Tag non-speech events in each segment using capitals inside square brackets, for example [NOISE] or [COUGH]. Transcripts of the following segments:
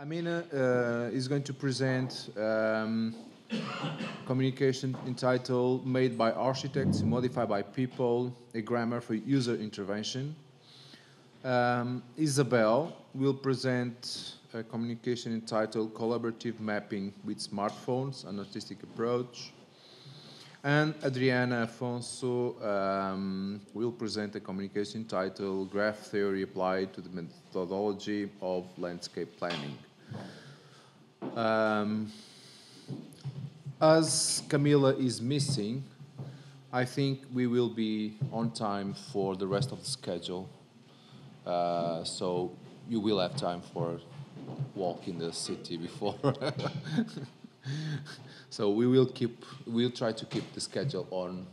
Amina uh, is going to present um, communication entitled Made by Architects, Modified by People, a Grammar for User Intervention. Um, Isabel will present a communication entitled Collaborative Mapping with Smartphones, an Artistic Approach. And Adriana Afonso um, will present a communication titled Graph Theory Applied to the Methodology of Landscape Planning. Um, as Camila is missing, I think we will be on time for the rest of the schedule. Uh, so you will have time for walk in the city before. [LAUGHS] so we will keep, we'll try to keep the schedule on,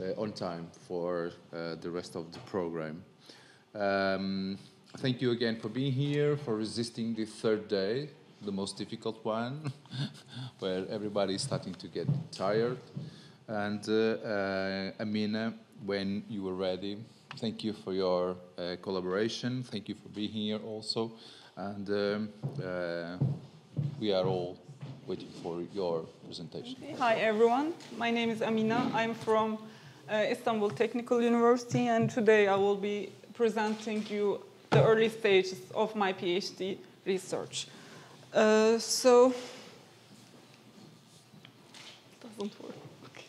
uh, on time for uh, the rest of the program. Um, thank you again for being here, for resisting the third day, the most difficult one, [LAUGHS] where everybody is starting to get tired. And uh, uh, Amina, when you are ready, thank you for your uh, collaboration. Thank you for being here also. And um, uh, we are all waiting for your presentation. Hi, everyone. My name is Amina. I'm from uh, Istanbul Technical University, and today I will be presenting you the early stages of my PhD research. Uh, so, doesn't work. Okay.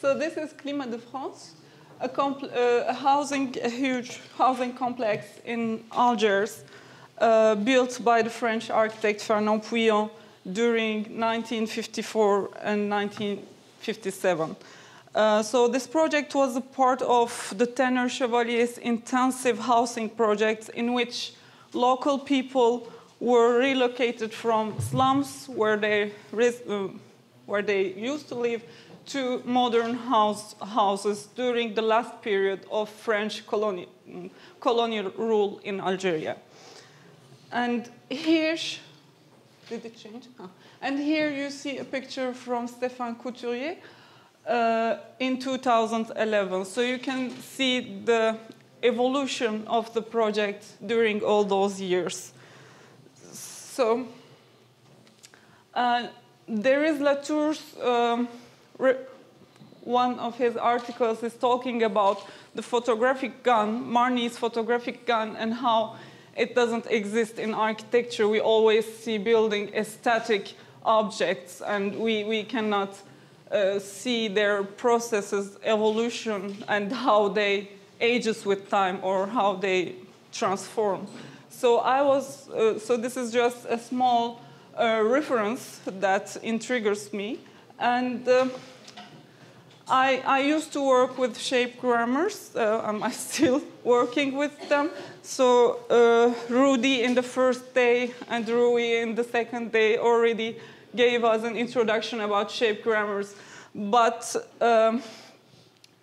So this is Climat de France, a, uh, a, housing, a huge housing complex in Algiers, uh, built by the French architect Fernand Pouillon during 1954 and 1957. Uh, so this project was a part of the Tenner Chevalier's intensive housing projects in which local people were relocated from slums where they, uh, where they used to live to modern house, houses during the last period of French coloni colonial rule in Algeria. And here did it change? Oh. And here you see a picture from Stéphane Couturier in 2011. So you can see the evolution of the project during all those years. So uh, there is Latour's, um, one of his articles is talking about the photographic gun, Marey's photographic gun, and how it doesn't exist in architecture. We always see building static objects, and we, we cannot uh, see their processes, evolution, and how they ages with time or how they transform. So I was, uh, so this is just a small uh, reference that intrigues me. And uh, I, I, used to work with shape grammars. Uh, [LAUGHS] I'm still working with them. So uh, Rudy in the first day and Rui in the second day already gave us an introduction about shape grammars. But um,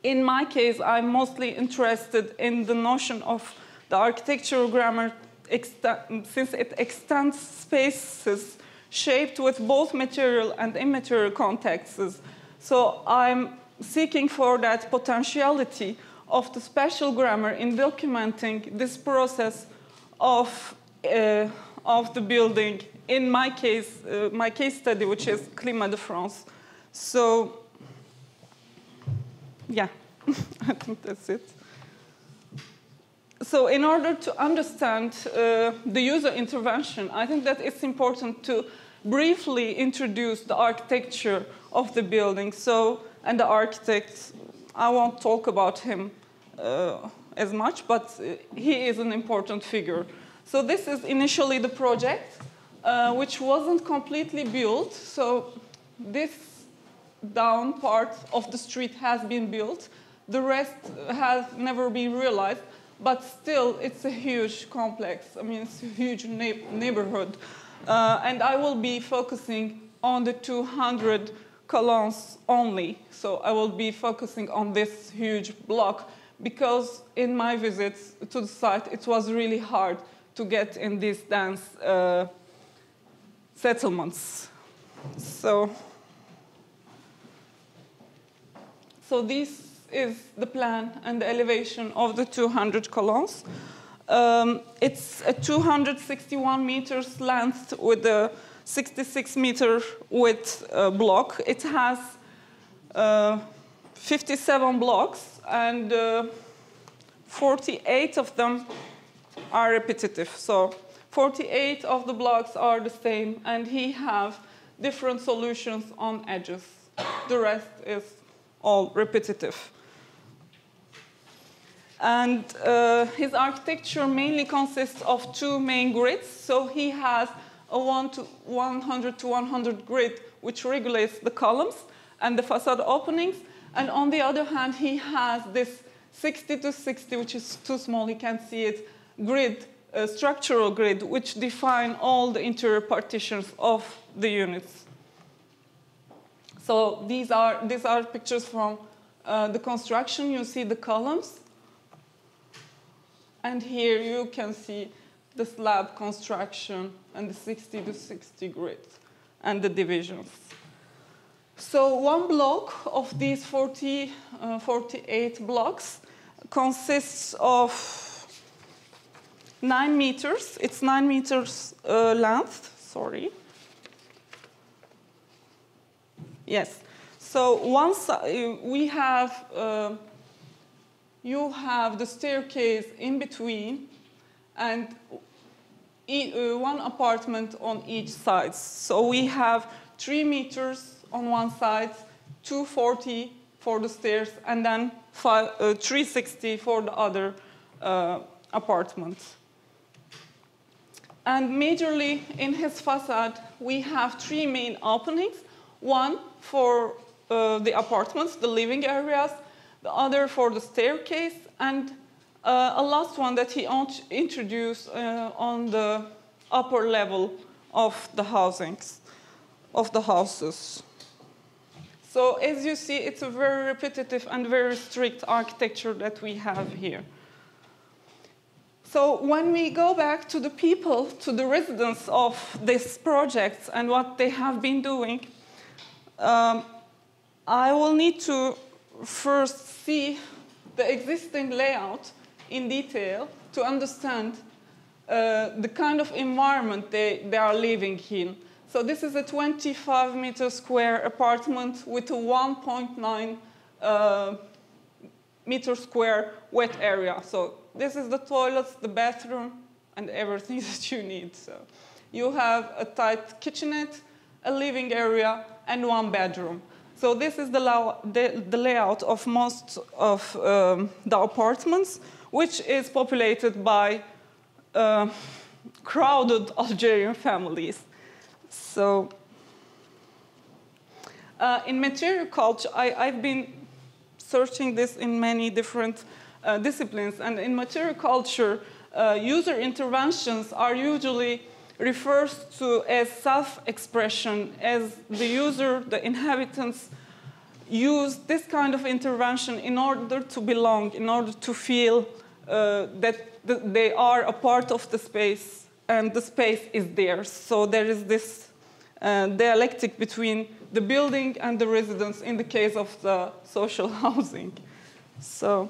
in my case, I'm mostly interested in the notion of the architectural grammar since it extends spaces shaped with both material and immaterial contexts. So I'm seeking for that potentiality of the spatial grammar in documenting this process of, uh, of the building, in my case, uh, my case study, which is Climat de France. So, yeah, [LAUGHS] I think that's it. So in order to understand uh, the user intervention, I think that it's important to briefly introduce the architecture of the building. So and the architect, I won't talk about him uh, as much, but he is an important figure. So this is initially the project, uh, which wasn't completely built. So this down part of the street has been built. The rest has never been realized, but still it's a huge complex. I mean, it's a huge neighborhood. Uh, and I will be focusing on the 200 columns only. So I will be focusing on this huge block because in my visits to the site, it was really hard to get in this dense uh, settlements. So, so this is the plan and the elevation of the 200 columns. Um, it's a 261 meters length with a 66 meter width uh, block. It has uh, 57 blocks and uh, 48 of them are repetitive. So 48 of the blocks are the same and he have different solutions on edges. The rest is all repetitive. And uh, his architecture mainly consists of two main grids. So he has a one to 100 to 100 grid, which regulates the columns and the facade openings. And on the other hand, he has this 60 to 60, which is too small, you can't see it, grid, structural grid, which define all the interior partitions of the units. So these are, these are pictures from uh, the construction. You see the columns. And here you can see the slab construction and the 60 to 60 grid and the divisions. So one block of these 40, uh, 48 blocks consists of nine meters. It's nine meters uh, length, sorry. Yes. So once we have, uh, you have the staircase in between and e uh, one apartment on each side. So we have three meters on one side, 240 for the stairs, and then five, uh, 360 for the other uh, apartments. And majorly in his facade, we have three main openings. One for uh, the apartments, the living areas, the other for the staircase, and uh, a last one that he introduced uh, on the upper level of the housings, of the houses. So as you see, it's a very repetitive and very strict architecture that we have here. So when we go back to the people, to the residents of these projects and what they have been doing, um, I will need to first see the existing layout in detail to understand uh, the kind of environment they, they are living in. So this is a 25 meter square apartment with a 1.9 uh, meter square wet area. So this is the toilets, the bathroom, and everything [LAUGHS] that you need. So you have a tight kitchenette, a living area, and one bedroom. So this is the, the, the layout of most of um, the apartments, which is populated by uh, crowded [LAUGHS] Algerian families. So uh, in material culture, I, have been searching this in many different uh, disciplines, and in material culture, uh, user interventions are usually referred to as self-expression, as the user, the inhabitants, use this kind of intervention in order to belong, in order to feel uh, that th they are a part of the space and the space is theirs. So there is this uh, dialectic between the building and the residents in the case of the social [LAUGHS] housing. So,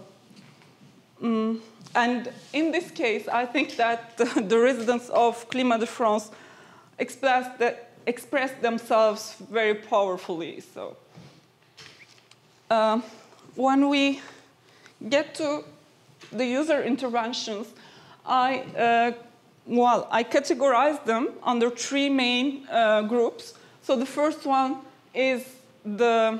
um, and in this case, I think that the, [LAUGHS] the residents of Climat de France express, express themselves very powerfully. So, uh, when we get to the user interventions, I uh, well, I categorize them under three main uh, groups. So the first one is the,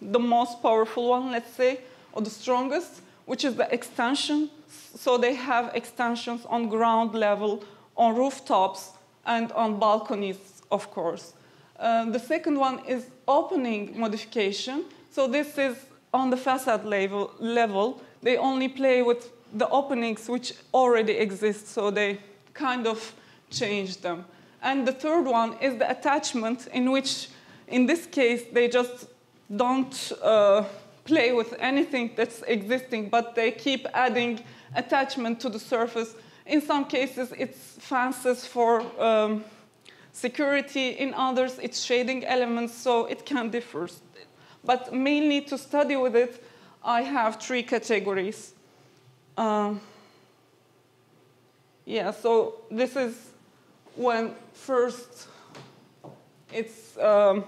the most powerful one, let's say, or the strongest, which is the extension. So they have extensions on ground level, on rooftops, and on balconies, of course. Uh, the second one is opening modification. So this is on the facade level, level. They only play with the openings which already exist, so they kind of change them. And the third one is the attachment, in which, in this case, they just don't uh, play with anything that's existing, but they keep adding attachment to the surface. In some cases, it's fences for um, security. In others, it's shading elements, so it can differ. But mainly to study with it, I have three categories. Um, Yeah, so this is when first it's um,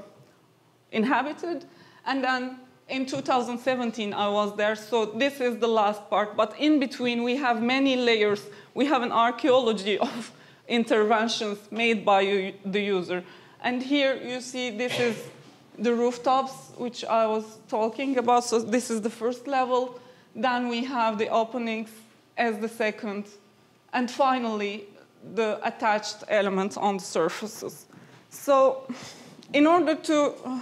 inhabited, and then in 2017 I was there, so this is the last part. But in between we have many layers. We have an archaeology [LAUGHS] of interventions made by the user. And here you see this is the rooftops, which I was talking about. So this is the first level. Then we have the openings as the second. And finally, the attached elements on the surfaces. So in order to uh,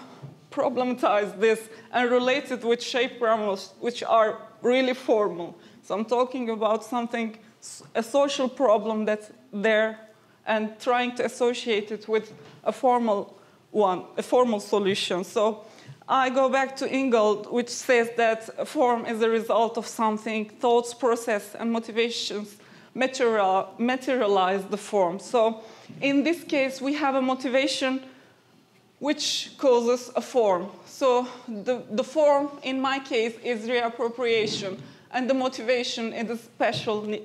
problematize this and relate it with shape grammars, which are really formal, so I'm talking about something, a social problem that's there and trying to associate it with a formal one, a formal solution. So I go back to Ingold, which says that form is a result of something, thoughts, process, and motivations material, materialize the form. So in this case, we have a motivation which causes a form. So the, the form, in my case, is reappropriation, and the motivation is the special,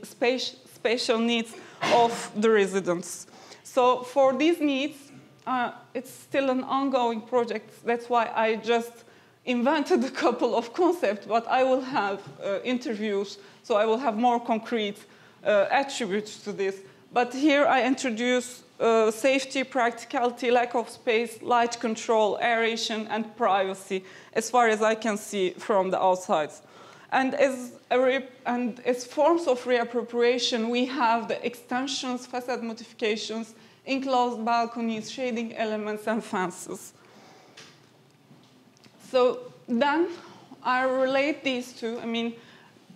spatial needs of the residents. So for these needs, uh, it's still an ongoing project. That's why I just invented a couple of concepts, but I will have uh, interviews, so I will have more concrete uh, attributes to this. But here I introduce uh, safety, practicality, lack of space, light control, aeration, and privacy, as far as I can see from the outside. And as, and as forms of reappropriation, we have the extensions, facade modifications, enclosed balconies, shading elements, and fences. So then I relate these two. I mean,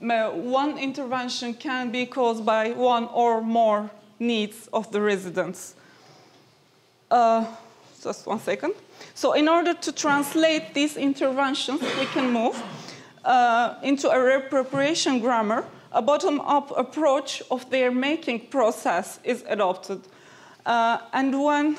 one intervention can be caused by one or more needs of the residents. Uh, just one second. So in order to translate these interventions, we can move uh, into a reappropriation grammar. A bottom-up approach of their making process is adopted. Uh, and when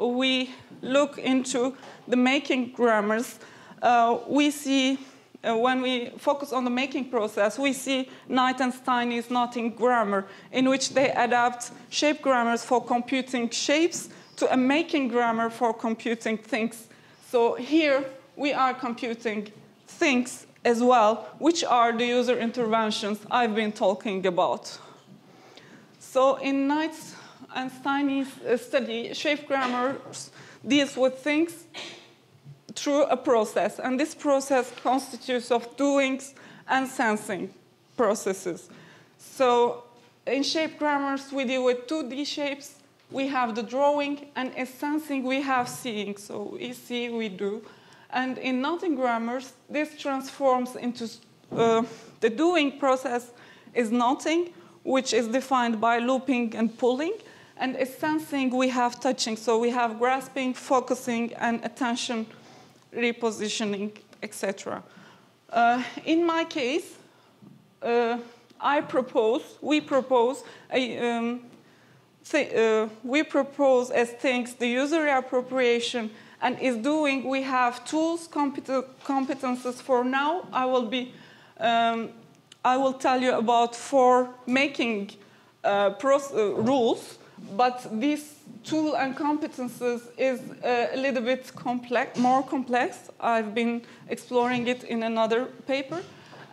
we look into the making grammars, uh, we see, uh, when we focus on the making process, we see Knight and Stiny's not in grammar, in which they adapt shape grammars for computing shapes to a making grammar for computing things. So here we are computing things as well, which are the user interventions I've been talking about. So in Knight's and Stiny's uh, study, shape grammars deals with things through a process, and this process constitutes of doings and sensing processes. So in shape grammars, we deal with 2D shapes, we have the drawing, and in sensing, we have seeing. So we see, we do. And in knotting grammars, this transforms into uh, the doing process is knotting, which is defined by looping and pulling. And in sensing, we have touching. So we have grasping, focusing, and attention repositioning, etc. Uh, in my case, uh, I propose, we propose, a, um, uh, we propose as things the user reappropriation and is doing, we have tools, compet competences for now. I will be, um, I will tell you about four making uh, uh, rules but this tool and competences is a little bit complex, more complex. I've been exploring it in another paper.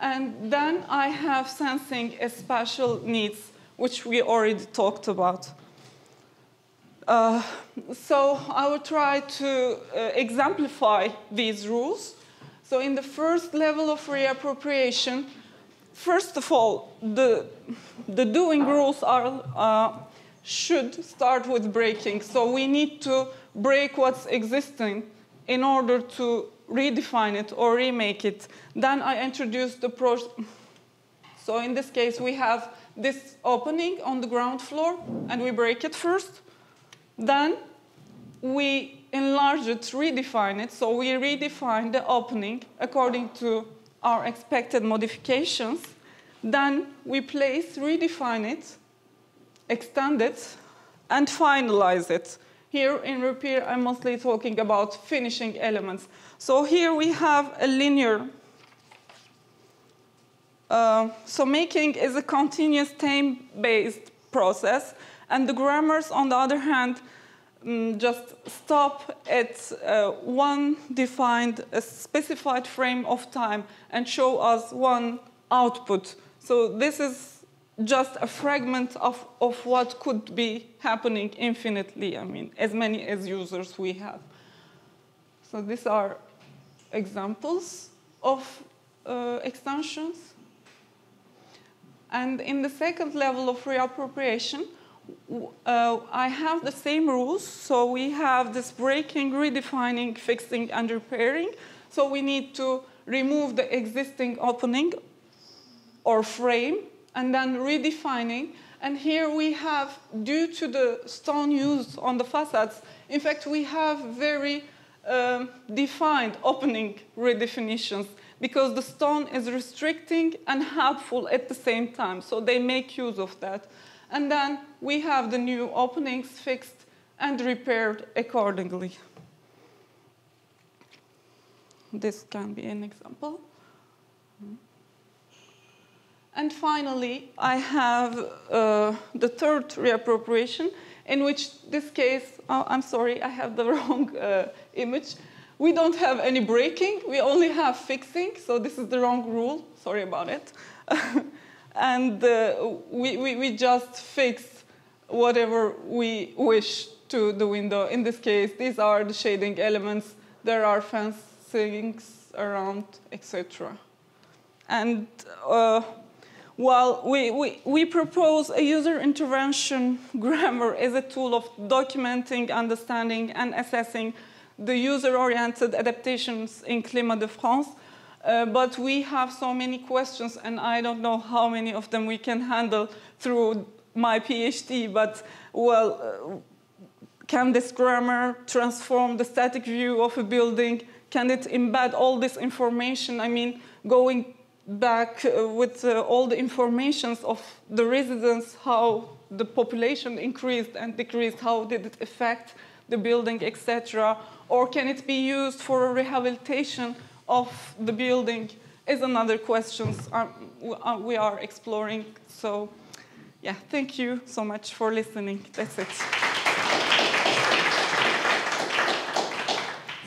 And then I have sensing spatial needs, which we already talked about. Uh, so I will try to uh, exemplify these rules. So in the first level of reappropriation, first of all, the, the doing rules are uh, should start with breaking. So we need to break what's existing in order to redefine it or remake it. Then I introduce the process. [LAUGHS] So in this case, we have this opening on the ground floor, and we break it first. Then we enlarge it, redefine it. So we redefine the opening according to our expected modifications. Then we place, redefine it, extend it, and finalize it. Here in repair, I'm mostly talking about finishing elements. So here we have a linear. Uh, so making is a continuous time-based process. And the grammars, on the other hand, um, just stop at uh, one defined, a specified frame of time and show us one output. So this is just a fragment of, of what could be happening infinitely. I mean, as many as users we have. So these are examples of uh, extensions. And in the second level of reappropriation, uh, I have the same rules. So we have this breaking, redefining, fixing, and repairing. So we need to remove the existing opening or frame and then redefining. And here we have, due to the stone used on the facades, in fact, we have very um, defined opening redefinitions because the stone is restricting and helpful at the same time. So they make use of that. And then we have the new openings fixed and repaired accordingly. This can be an example. And finally, I have uh, the third reappropriation, in which this case, oh, I'm sorry, I have the [LAUGHS] wrong uh, image. We don't have any breaking, we only have fixing, so this is the wrong rule, sorry about it. [LAUGHS] and uh, we, we, we just fix whatever we wish to the window. In this case, these are the shading elements, there are fencings around, etc. And uh, while we, we, we propose a user intervention [LAUGHS] grammar as a tool of documenting, understanding, and assessing the user-oriented adaptations in Climat de France, uh, but we have so many questions, and I don't know how many of them we can handle through my PhD, but well, uh, can this grammar transform the static view of a building? Can it embed all this information? I mean, going back uh, with uh, all the informations of the residents, how the population increased and decreased, how did it affect the building, etc. Or can it be used for a rehabilitation of the building is another question um, uh, we are exploring. So yeah, thank you so much for listening. That's it.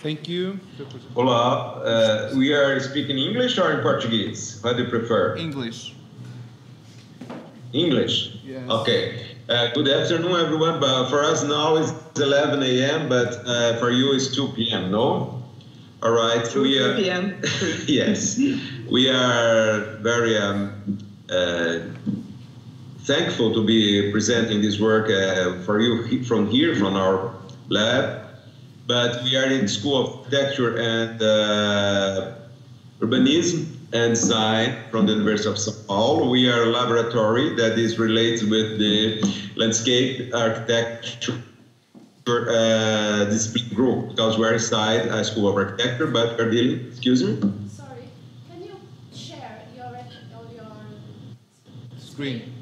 Thank you. Olá, uh, we are speaking English or in Portuguese? How do you prefer? English. English? Yes. Okay. Uh, good afternoon, everyone. But for us now it's 11 a.m., but uh, for you it's 2 p.m., no? All right. 2 we are, p.m. [LAUGHS] yes. We are very um, uh, thankful to be presenting this work uh, for you from here, from our lab but we are in School of Architecture and uh, Urbanism and Design from the University of São Paulo. We are a laboratory that is related with the landscape architecture uh, discipline group because we're inside a School of Architecture, but we're dealing, excuse me? Sorry, can you share your, your Screen.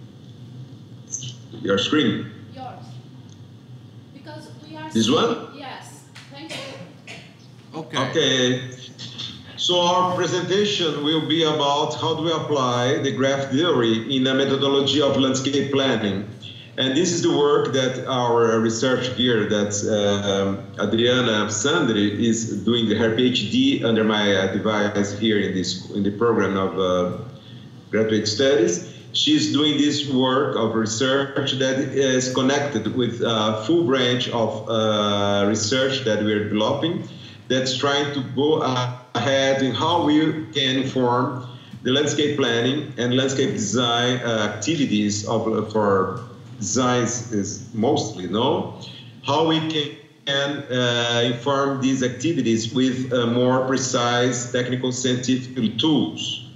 Your screen. Yours. Because we are This one? Okay. Okay. So our presentation will be about how do we apply the graph theory in a methodology of landscape planning. And this is the work that our research here, that uh, Adriana Sandre is doing her PhD under my advice here in this in the program of uh, graduate studies. She's doing this work of research that is connected with a full branch of uh, research that we're developing that's trying to go ahead in how we can inform the landscape planning and landscape design uh, activities of for designs is mostly no how we can can uh, inform these activities with uh, more precise technical scientific tools.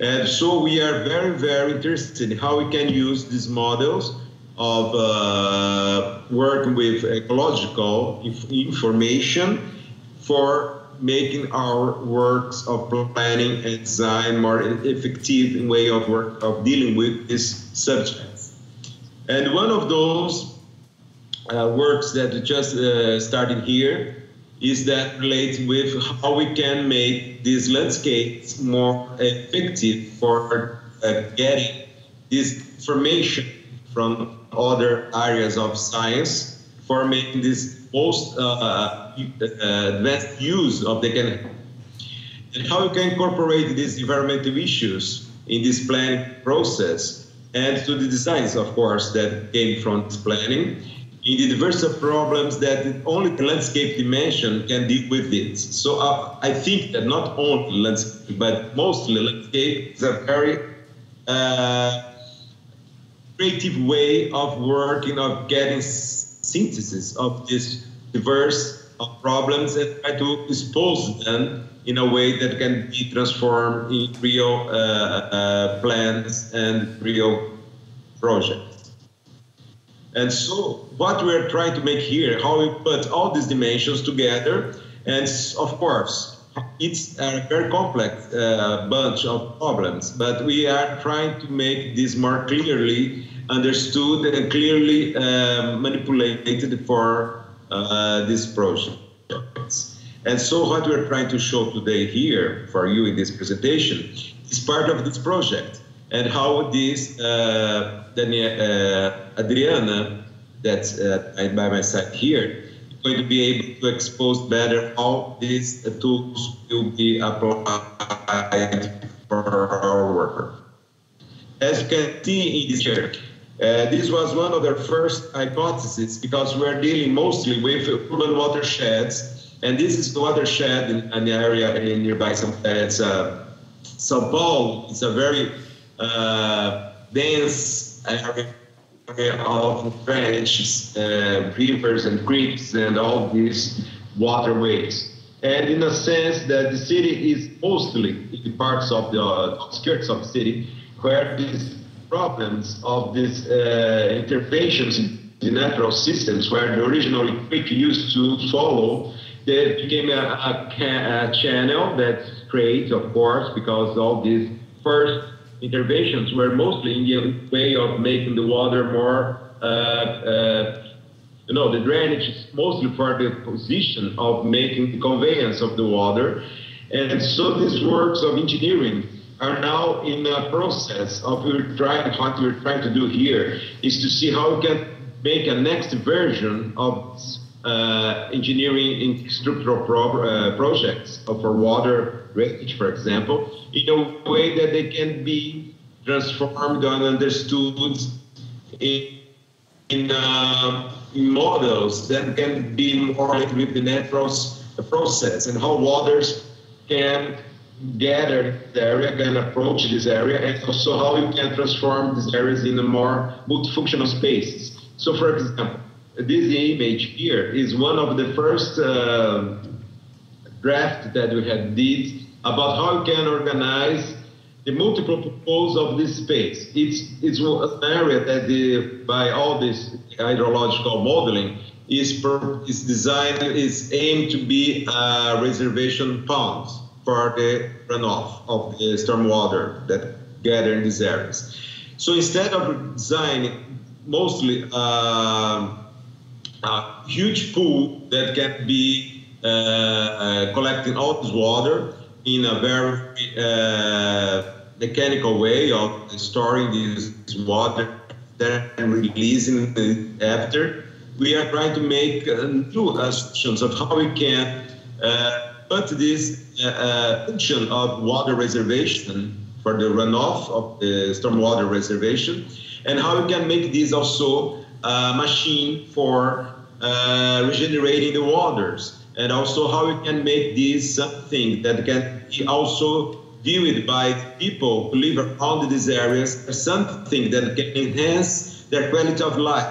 And so we are very, very interested in how we can use these models of uh, working with ecological inf information for making our works of planning and design more effective in way of work of dealing with these subjects. And one of those uh, works that just uh, started here is that relates with how we can make these landscapes more effective for uh, getting this information from other areas of science for making this most uh, uh, advanced use of the can and how you can incorporate these environmental issues in this planning process and to the designs, of course, that came from this planning in the diverse problems that only the landscape dimension can deal with it. So uh, I think that not only landscape, but mostly landscape is a very uh, creative way of working, of getting synthesis of these diverse problems and try to expose them in a way that can be transformed in real uh, uh, plans and real projects. And so what we're trying to make here, how we put all these dimensions together, and of course, it's a very complex uh, bunch of problems, but we are trying to make this more clearly understood and clearly uh, manipulated for uh, this project. And so what we're trying to show today here for you in this presentation is part of this project and how this uh, uh, Adriana, that's uh, by my side here, is going to be able to expose better how these tools will be applied for our work. As you can see in this here, uh, this was one of their first hypotheses because we're dealing mostly with urban watersheds and this is the watershed in an area in nearby it's uh, Sao Paulo. It's a very uh, dense area of branches, uh, rivers and creeks and all these waterways. And in a sense that the city is mostly in the parts of the outskirts of the city where these problems of these uh, interventions in the natural systems where the original creek used to follow there became a, a, a channel that's great, of course, because all these first interventions were mostly in the way of making the water more, uh, uh, you know, the drainage is mostly for the position of making the conveyance of the water. And so these works of engineering are now in a process of we're trying, what we're trying to do here is to see how we can make a next version of uh, engineering in structural pro uh, projects for water drainage, for example, in a way that they can be transformed and understood in, in uh, models that can be more with the natural process and how waters can gather the area, can approach this area, and also how you can transform these areas in a more multifunctional spaces. So, for example, this image here is one of the first uh, draft that we had did about how we can organize the multiple purpose of this space. It's it's an area that the, by all this hydrological modeling is per, is designed is aimed to be a reservation pond for the runoff of the stormwater that gather in these areas. So instead of designing mostly uh, a huge pool that can be uh, uh, collecting all this water in a very uh, mechanical way of storing this water and releasing it after. We are trying to make new assumptions of how we can this function of water reservation for the runoff of the stormwater reservation and how we can make this also a machine for uh, regenerating the waters, and also how we can make this something that can be also viewed by people who live around these areas as something that can enhance their quality of life.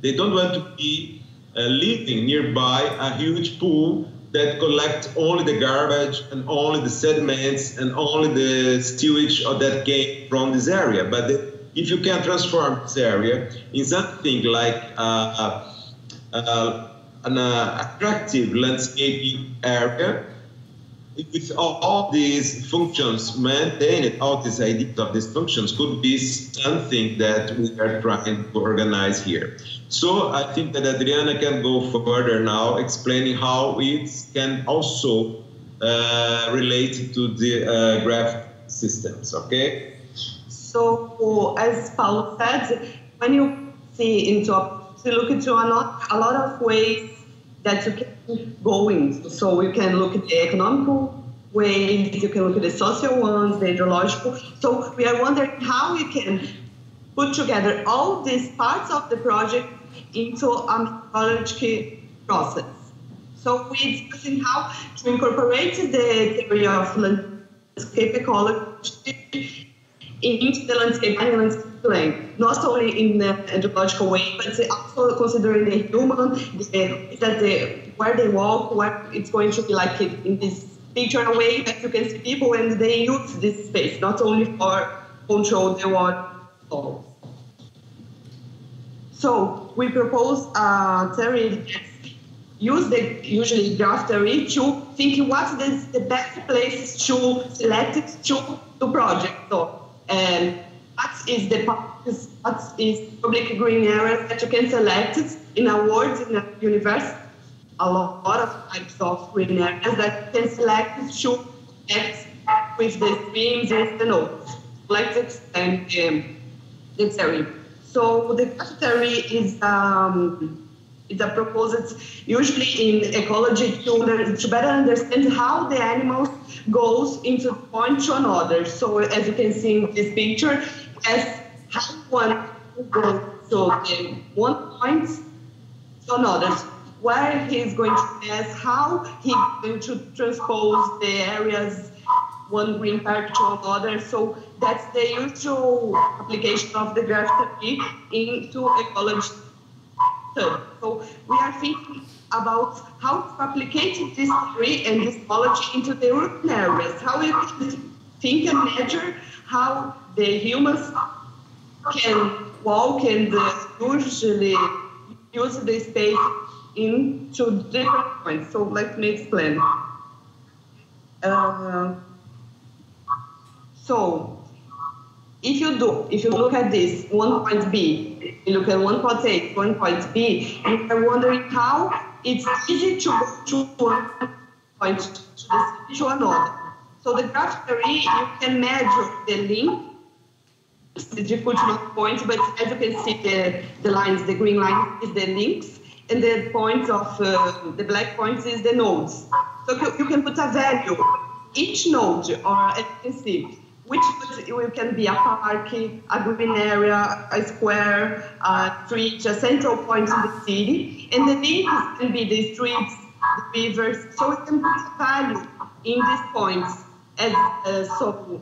They don't want to be uh, living nearby a huge pool that collect only the garbage and only the sediments and only the sewage that came from this area. But the, if you can transform this area in something like uh, uh, an uh, attractive landscaping area with all, all, these functions maintained, all these ideas of these functions could be something that we are trying to organize here. So I think that Adriana can go further now, explaining how it can also uh, relate to the uh, graph systems, okay? So, as Paulo said, when you see into to look into a lot, a lot of ways that you can go in. So you can look at the economical ways, you can look at the social ones, the hydrological. So we are wondering how we can put together all these parts of the project into a methodological process. So we're discussing how to incorporate the theory of landscape ecology into the landscape and landscape not only in the ecological way, but also considering the human, the, that the, where they walk, where it's going to be like in this picture way that you can see people and they use this space, not only for control the water. So we propose a theory use the usually graph theory to think what is the best places to select it to do project. So and what is the what is public green areas that you can select in a world in a universe a lot, of types of green areas that you can select to connect with the streams and the nodes. Let's extend um, the theory. So the theory is um, is a proposed usually in ecology to, to better understand how the animals goes into point to another. So as you can see in this picture, as how one goes to one point to another, where he's going to pass, how he's going to transpose the areas one green park to another. So that's the usual application of the graph theory into ecology so we are thinking about how to replicate this theory and this knowledge into the urban areas, how we can think and measure how the humans can walk and usually use the space in two different points. So let me explain. Uh, so if you do, if you look at this, one point B, you look at one point A, one point B, you are wondering how it's easy to go to one point to, the, to another. So the graph theory, you can measure the link, difficult points, but as you can see, the, the lines, the green line is the links, and the points of uh, the black points is the nodes. So you, you can put a value each node, or as you can see, which can be a park, a green area, a square, a street, a central point in the city. And the links can be the streets, the rivers. So we can put a value in these points as uh, so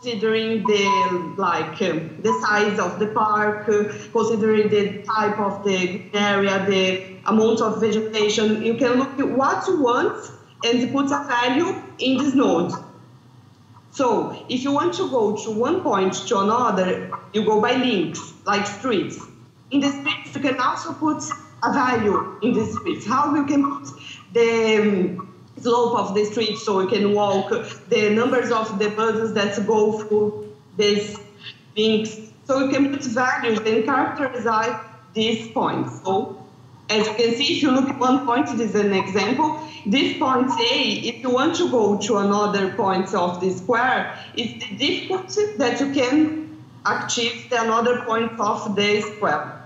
considering the like um, the size of the park, uh, considering the type of the area, the amount of vegetation. You can look at what you want and put a value in this node. So if you want to go to one point to another, you go by links, like streets. In the streets, you can also put a value in the streets. How you can put the um, slope of the street so we can walk, the numbers of the buses that go through these links. So you can put values and characterize these points. So as you can see, if you look at one point, this is an example. This point A, if you want to go to another point of the square, it's the difficulty that you can achieve the another point of the square.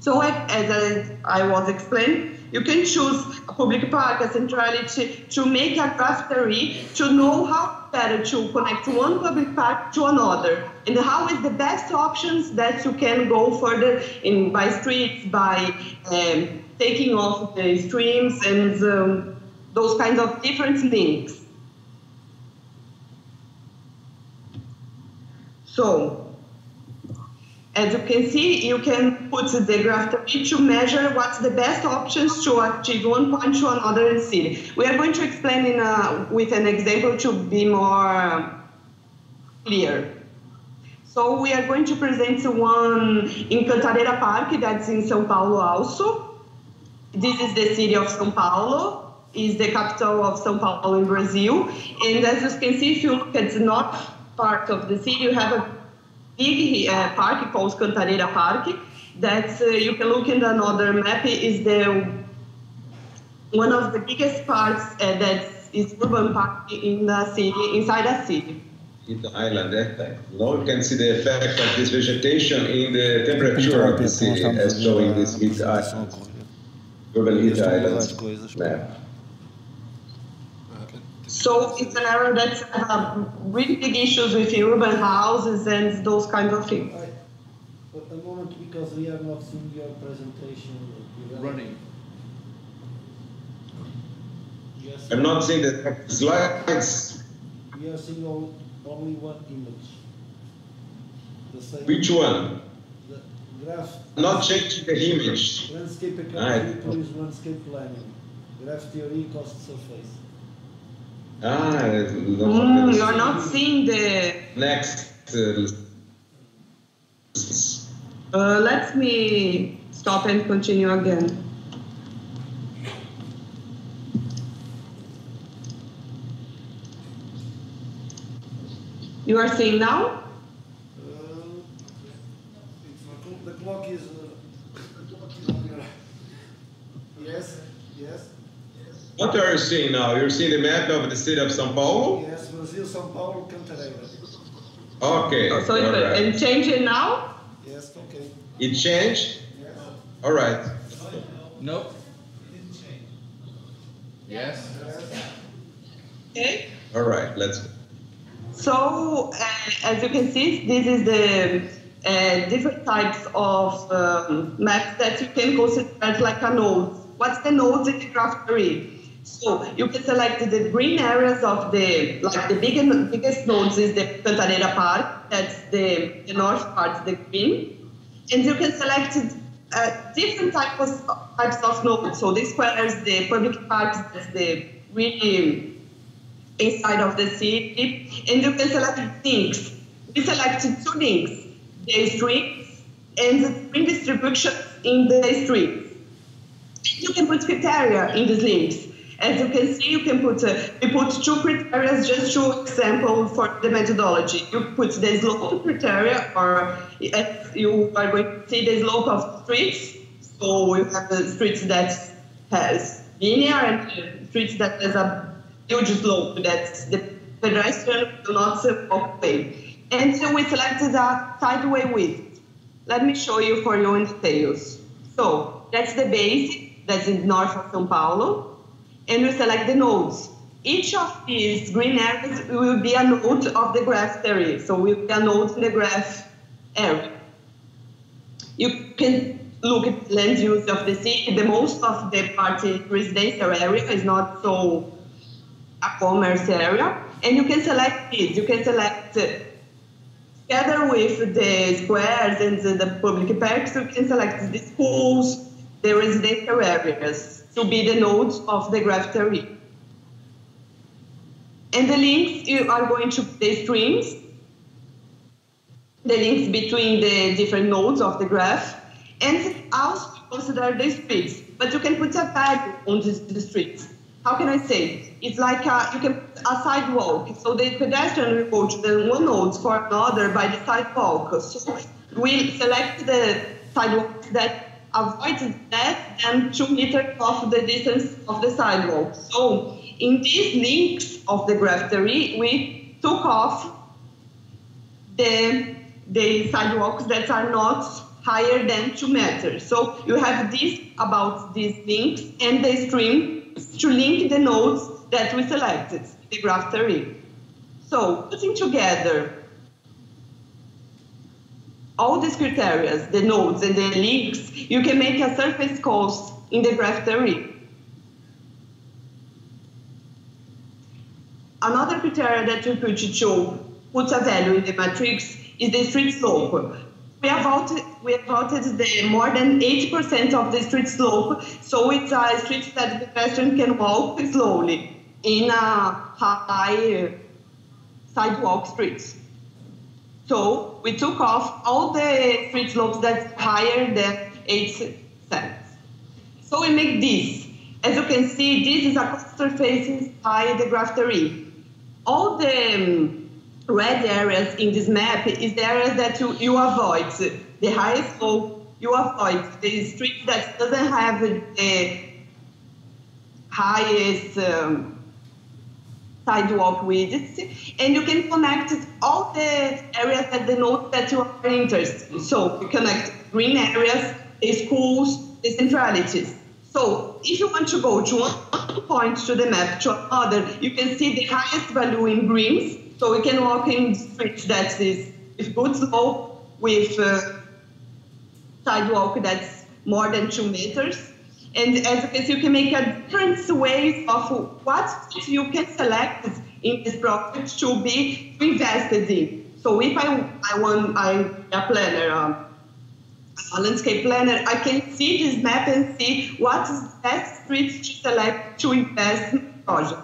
So as I was explaining, you can choose a public park, a centrality, to make a theory to know how better to connect one public park to another, and how is the best options that you can go further in by streets, by um, taking off the streams and um, those kinds of different links. So as you can see, you can put the graph to measure what's the best options to achieve one point to another city. We are going to explain in a, with an example to be more clear. So we are going to present one in Cantareira Park, that's in São Paulo also. This is the city of São Paulo, is the capital of São Paulo in Brazil. And as you can see, if you look at the north part of the city, you have a big uh, park called Cantareira Park. That uh, you can look in another map is the one of the biggest parks uh, that is urban park in the city, inside a city. heat island effect. Now you can see the effect of this vegetation in the temperature of the city as showing this heat island, urban heat island map. So it's an area that have um, really big issues with urban houses and those kinds of things. Right. But a moment, because we are not seeing your presentation. You are- Running. Yes, I'm not seeing the slides. we are seeing all, only one image. The same. Which one? The graph. Not changing the image. Landscape Right. ecology, landscape planning. Graph theory, cost surface. Ah, Mm, you are not seeing the. next. Uh, Uh, let me stop and continue again. You are seeing now? Uh, the clock is. Uh, the clock is on your. [LAUGHS] Yes, yes, what are you seeing now? You're seeing the map of the city of São Paulo? yes. Brazil, São Paulo, Cantareira. Okay. So all it, right. and change it now? Yes, okay. It changed? Yes. All right. Nope. It didn't change. Yes. Okay. All right. Let's go. So, uh, as you can see, this is the uh, different types of um, maps that you can consider as like a node. What's the node in the graph tree? So you can select the green areas of the, like the biggest, biggest nodes is the Cantareira Park, that's the, the north part, the green. And you can select uh, different types of, types of nodes. So this the squares, the public parks, that's the really inside of the city, and you can select links. We selected two links, the streets and the string distribution in the streets. You can put criteria in these links. As you can see, you can put, uh, we put two criteria, just two example for the methodology. You put the slope criteria, or you are going to see the slope of streets. So you have the streets that has linear and streets that has a huge slope that the pedestrian do not walk away. And so we selected a sideway width. Let me show you for you in details. So that's the base, that's in north of São Paulo, and we select the nodes. Each of these green areas will be a node of the graph area, so will be a node in the graph area. You can look at land use of the city. The most of the part is residential area is not so a commerce area, and you can select this. You can select uh, together with the squares and the public parks. You can select the schools, the residential areas to be the nodes of the graph theory. And the links you are going to the strings, the links between the different nodes of the graph, and also consider the streets. But you can put a value on the, the streets. How can I say? It's like a, you can a sidewalk. So the pedestrian will go to the one node for another by the sidewalk. So we select the sidewalks that avoid less than two meters of the distance of the sidewalk. So in these links of the graph theory, we took off the, the sidewalks that are not higher than two meters. So you have this about these links and the stream to link the nodes that we selected, the graph theory. So putting together all these criteria, the nodes and the links, you can make a surface cost in the graph theory. Another criteria that we put to put a value in the matrix is the street slope. We have voted, we have voted the more than 80% of the street slope, so it's a street that the pedestrian can walk slowly in a high sidewalk streets. So we took off all the street slopes that's higher than 8 cents. So we make this. As you can see, this is a facing by the graph theory. All the um, red areas in this map is the areas that you, you avoid. The highest slope, you avoid. The street that doesn't have the highest um, sidewalk width, and you can connect all all the areas that denote that you are interested. So you connect green areas, schools, the centralities. So if you want to go to one point to the map to another, you can see the highest value in greens. So we can walk in streets that is with good slope, with uh, sidewalk that's more than two meters. And as you can you can make a different ways of what you can select in this project to be invested in. So if I, I want, I'm a planner, um, a landscape planner, I can see this map and see what is the best streets to select to invest in the project.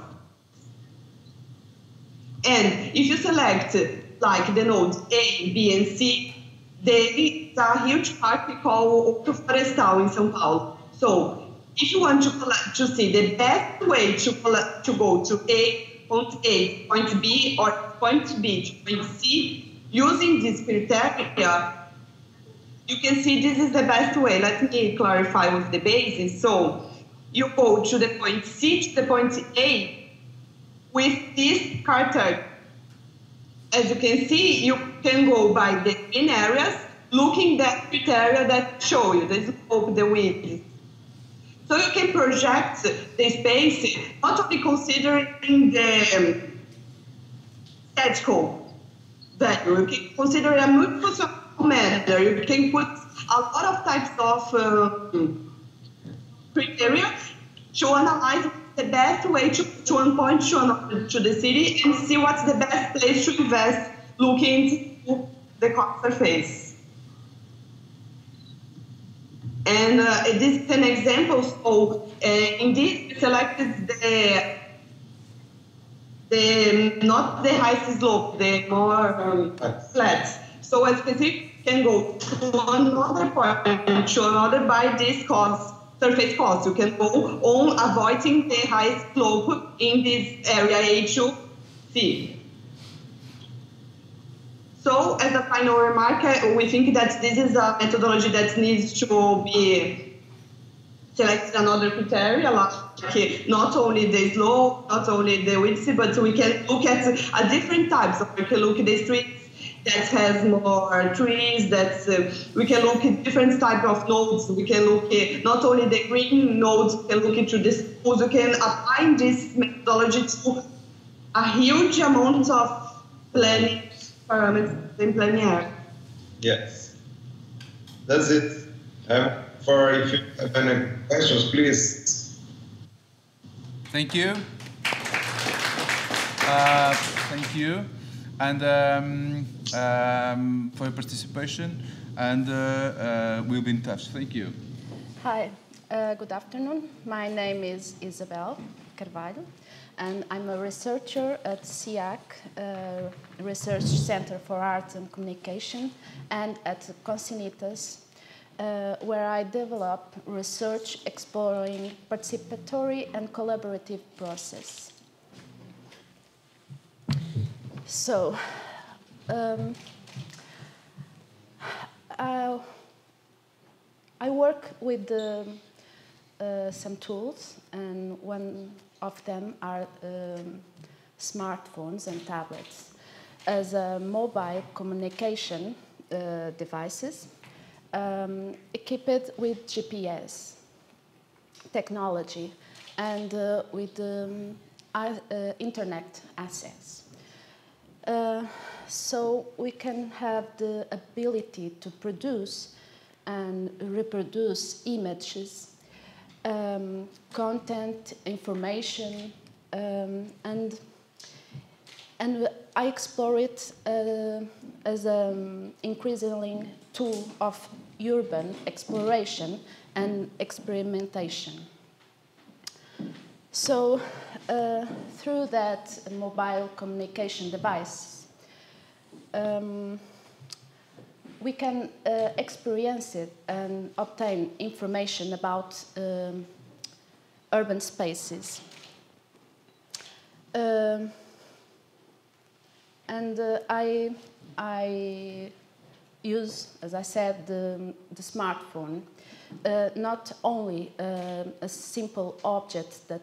And if you select like the nodes A, B, and C, there is a huge park we call Horto Florestal in São Paulo. So if you want to, collect, to see the best way to, collect, to go to A, point A, point B, or point B to point C, using this criteria, you can see this is the best way. Let me clarify with the basis. So you go to the point C to the point A with this criteria. As you can see, you can go by the in areas, looking that criteria that show you the scope, the width. So you can project the space, not only considering the um, statical value, you can consider a multiple manner. You can put a lot of types of uh, criteria to analyze the best way to, to to, another, to the city and see what's the best place to invest looking into the surface. And uh, this is an example. So uh, in this, we selected the the not the highest slope, the more um, flat. So as you can go to another point to another by this cost surface cost. You can go on avoiding the high slope in this area A to C. So as a final remark, we think that this is a methodology that needs to be selected another criteria, like not only the slope, not only the width, but we can look at a different types. So we can look at the streets that has more trees, that we can look at different type of nodes. We can look at not only the green nodes, we can look into this. We can apply this methodology to a huge amount of planning parameters in planning area. Yes, that's it. Um, for if you have any questions, please. Thank you. Uh, thank you, and um, um, for your participation. And uh, uh, we'll be in touch. Thank you. Hi, uh, good afternoon. My name is Isabel Carvalho, and I'm a researcher at CIAC, uh, Research Center for Arts and Communication, and at Concinnitas, uh, where I develop research exploring participatory and collaborative process. So, um, I, I work with um, uh, some tools, and one of them are um, smartphones and tablets as mobile communication uh, devices um, equipped with GPS technology and uh, with um, uh, internet access. Uh, so we can have the ability to produce and reproduce images, um, content, information, um, and and I explore it uh, as an increasingly tool of urban exploration and experimentation. So, uh, through that mobile communication device, um, we can uh, experience it and obtain information about um, urban spaces. Um, and uh, I, I use, as I said, the, the smartphone, uh, not only uh, a simple object that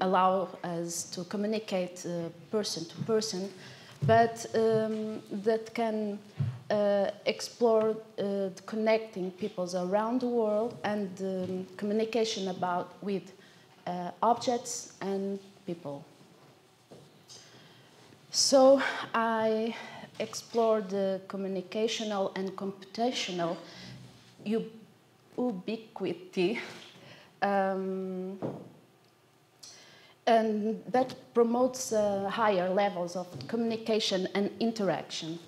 allow us to communicate uh, person to person, but um, that can uh, explore uh, connecting peoples around the world and um, communication about with uh, objects and people. So I explored the communicational and computational ubiquity um, and that promotes uh, higher levels of communication and interaction.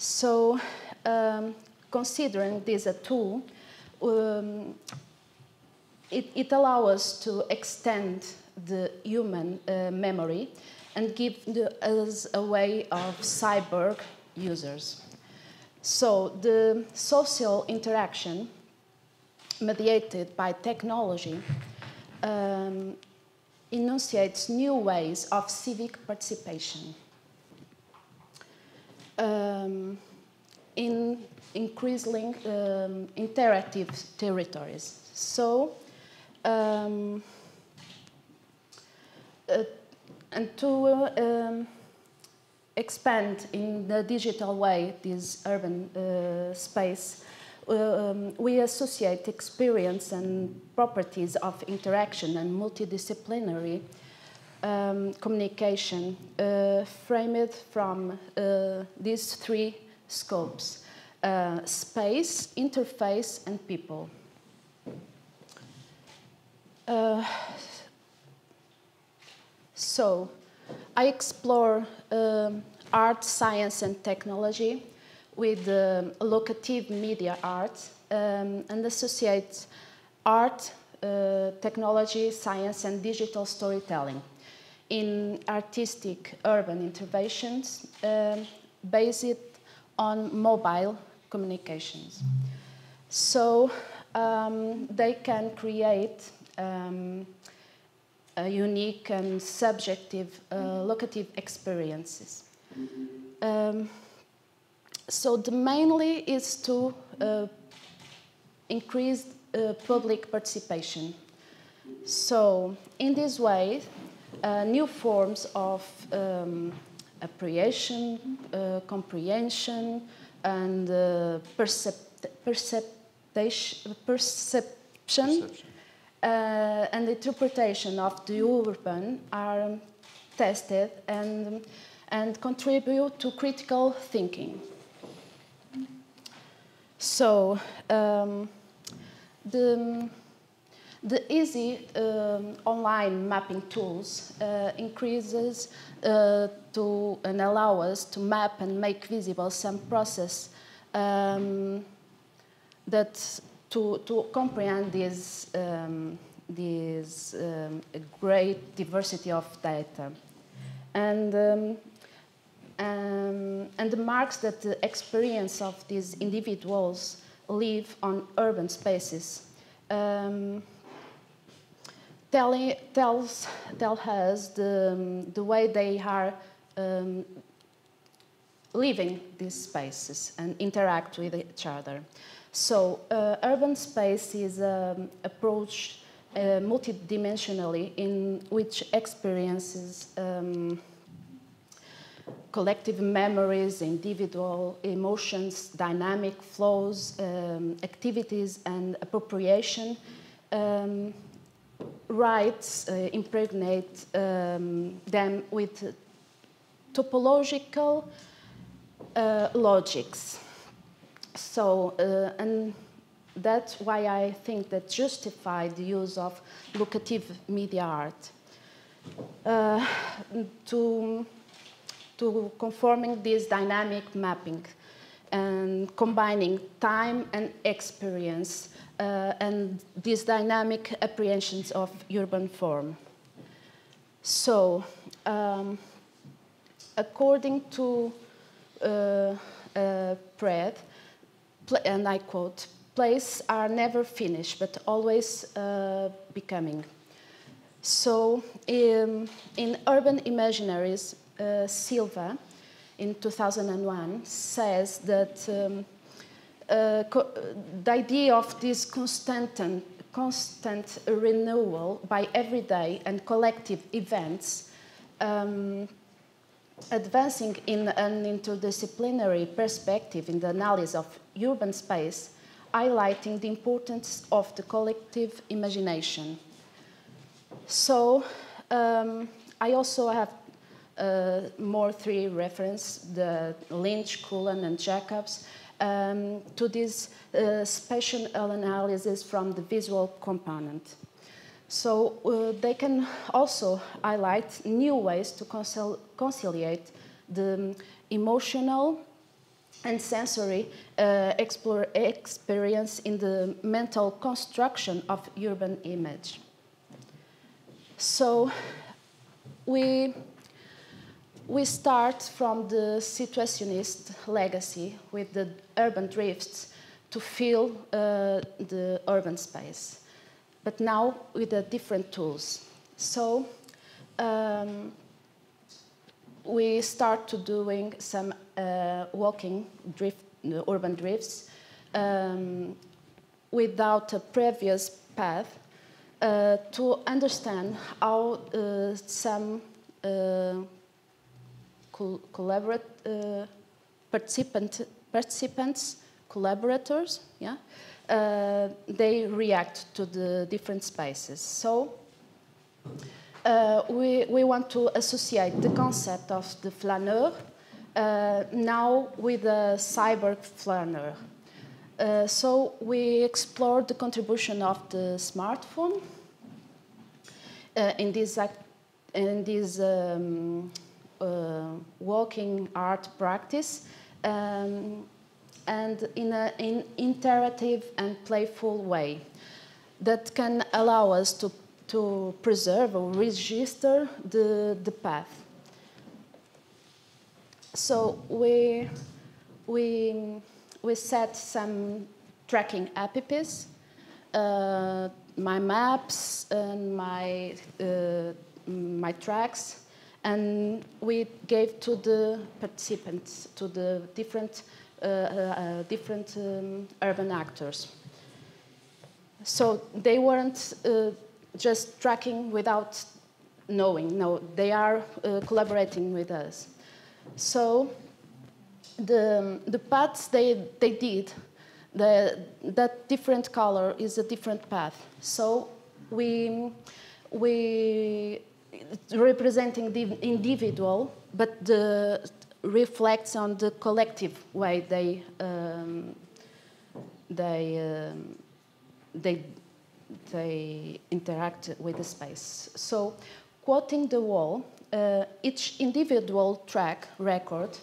So, um, considering this a tool, um, it, it allows us to extend the human uh, memory and give the, us a way of cyborg users. So, the social interaction mediated by technology um, enunciates new ways of civic participation um, in increasingly um, interactive territories. So, um, uh, and to uh, expand in the digital way this urban uh, space, um, we associate experience and properties of interaction and multidisciplinary um, communication uh, framed from uh, these three scopes uh, space, interface, and people. So, I explore um, art, science, and technology with um, locative media art um, and associate art, uh, technology, science, and digital storytelling in artistic urban interventions um, based on mobile communications. So um, they can create um, unique and subjective uh, locative experiences. Um, so the mainly is to uh, increase uh, public participation. So in this way, uh, new forms of um, apprehension, uh, comprehension, and uh, percep perception, perception uh, and interpretation of the urban are tested and, and contribute to critical thinking. So um, the, the easy um, online mapping tools uh, increases uh, to and allow us to map and make visible some process um, that to, to comprehend this, um, this um, great diversity of data. And um, um, and the marks that the experience of these individuals live on urban spaces um, tell, tells, tell us the, um, the way they are um, living these spaces and interact with each other. So uh, urban space is um, approached uh, multidimensionally in which experiences um, collective memories, individual emotions, dynamic flows, um, activities, and appropriation. Um, rights uh, impregnate um, them with topological uh, logics. So, uh, and that's why I think that justify the use of locative media art. Uh, to to conforming this dynamic mapping and combining time and experience uh, and these dynamic apprehensions of urban form. So, um, according to uh, uh, Pred, and I quote, plays are never finished, but always uh, becoming. So, in, in urban imaginaries, uh, Silva in 2001 says that um, the idea of this constant and constant renewal by everyday and collective events um, advancing in an interdisciplinary perspective in the analysis of urban space, highlighting the importance of the collective imagination. So um, I also have uh, more three reference, the Lynch, Cullen, and Jacobs, um, to this uh, spatial analysis from the visual component. So uh, they can also highlight new ways to concil conciliate the emotional and sensory uh, experience in the mental construction of urban image. So we, we start from the situationist legacy with the urban drifts to fill uh, the urban space, but now with the different tools. So um, we start to doing some uh, walking drift, uh, urban drifts um, without a previous path uh, to understand how uh, some uh, collaborate uh, participant, participants, collaborators, yeah, uh, they react to the different spaces. So uh, we, we want to associate the concept of the flaneur now with a cyber flaneur. Uh, so we explored the contribution of the smartphone uh, in this, in this um, uh, walking art practice um, and in an in interactive and playful way that can allow us to, to preserve or register the, the path. So we, we we set some tracking apps, uh, my maps and my, uh, my tracks, and we gave to the participants, to the different, uh, uh different um, urban actors. So they weren't uh, just tracking without knowing, no, they are uh, collaborating with us. So the, the paths they, they did, the, that different color is a different path. So we, we representing the individual, but the reflects on the collective way they um, they um, they they interact with the space. So, quoting the wall, uh, each individual track record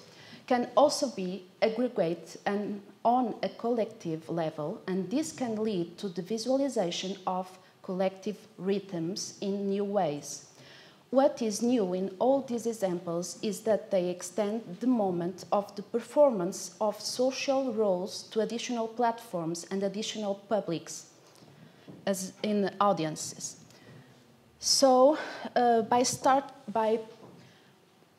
can also be aggregate and on a collective level, and this can lead to the visualization of collective rhythms in new ways. What is new in all these examples is that they extend the moment of the performance of social roles to additional platforms and additional publics, as in audiences. So, uh, by start by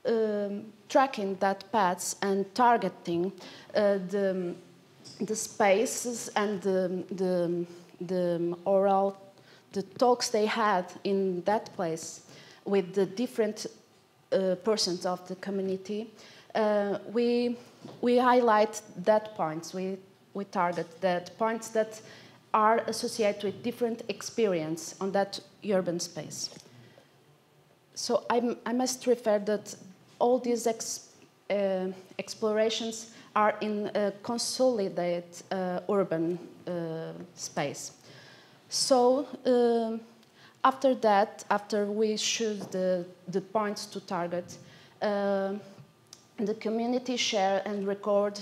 um, tracking that paths and targeting uh, the, the spaces and the, the, the oral, the talks they had in that place with the different uh, persons of the community, uh, we, we highlight that points. We, we target that points that are associated with different experience on that urban space. So I'm, i must refer that all these ex, uh, explorations are in a consolidated uh, urban uh, space. So um, after that, after we choose the, the points to target, uh, the community share and record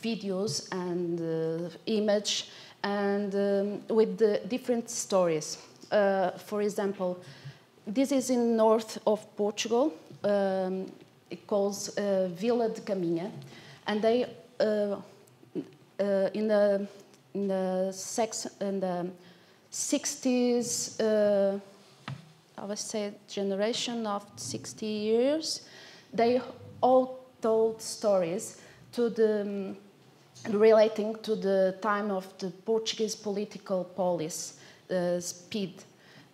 videos and uh, image and um, with the different stories. Uh, for example, this is in north of Portugal. Um, it calls uh, Vila de Caminha, and they uh, uh, in the in the sex in the 60s, uh, I would say generation of 60 years, they all told stories to the um, relating to the time of the Portuguese political police, uh, speed,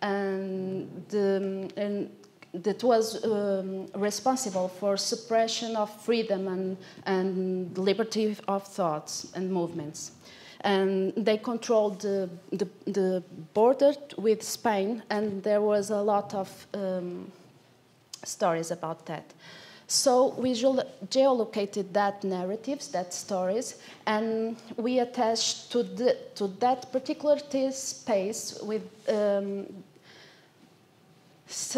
and, the, and that was um, responsible for suppression of freedom and, and liberty of thoughts and movements. And they controlled the, the, the border with Spain, and there was a lot of um, stories about that. So we geolocated that narratives, that stories, and we attached to, the, to that particular space with um,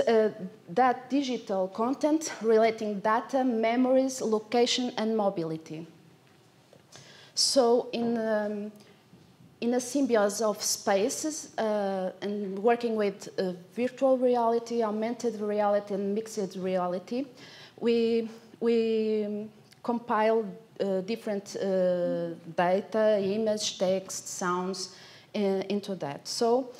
uh, that digital content relating data, memories, location, and mobility. So in, um, in a symbiosis of spaces uh, and working with uh, virtual reality, augmented reality, and mixed reality, we, we compile uh, different uh, data, image, text, sounds uh, into that. So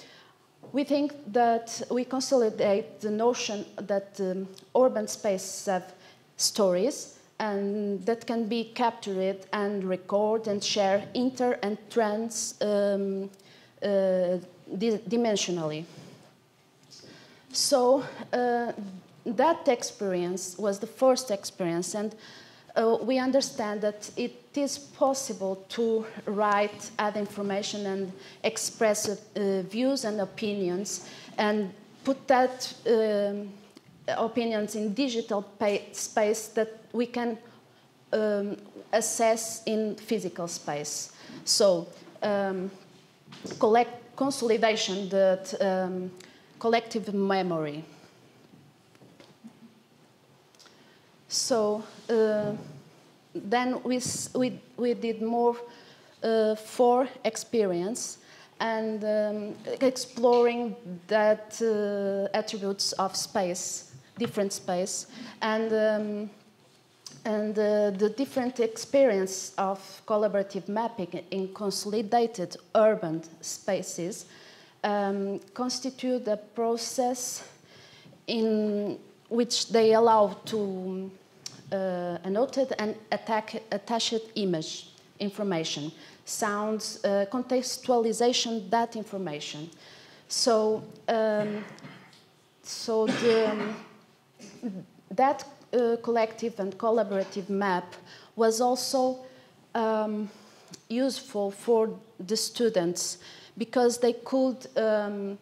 we think that we consolidate the notion that um, urban spaces have stories and that can be captured and recorded and shared inter and trans um, uh, di dimensionally. So uh, that experience was the first experience, and uh, we understand that it is possible to write, add information, and express uh, views and opinions, and put that um, opinions in digital space that we can um, assess in physical space. So, um, collect consolidation, that um, collective memory. So uh, then we, we, we did more uh, for experience and um, exploring that uh, attributes of space, different space, and um, and uh, the different experience of collaborative mapping in consolidated urban spaces um, constitute a process in which they allow to uh, annotate and attack, attached image information, sounds, uh, contextualization that information. So, um, so the, that uh, collective and collaborative map was also um, useful for the students because they could um,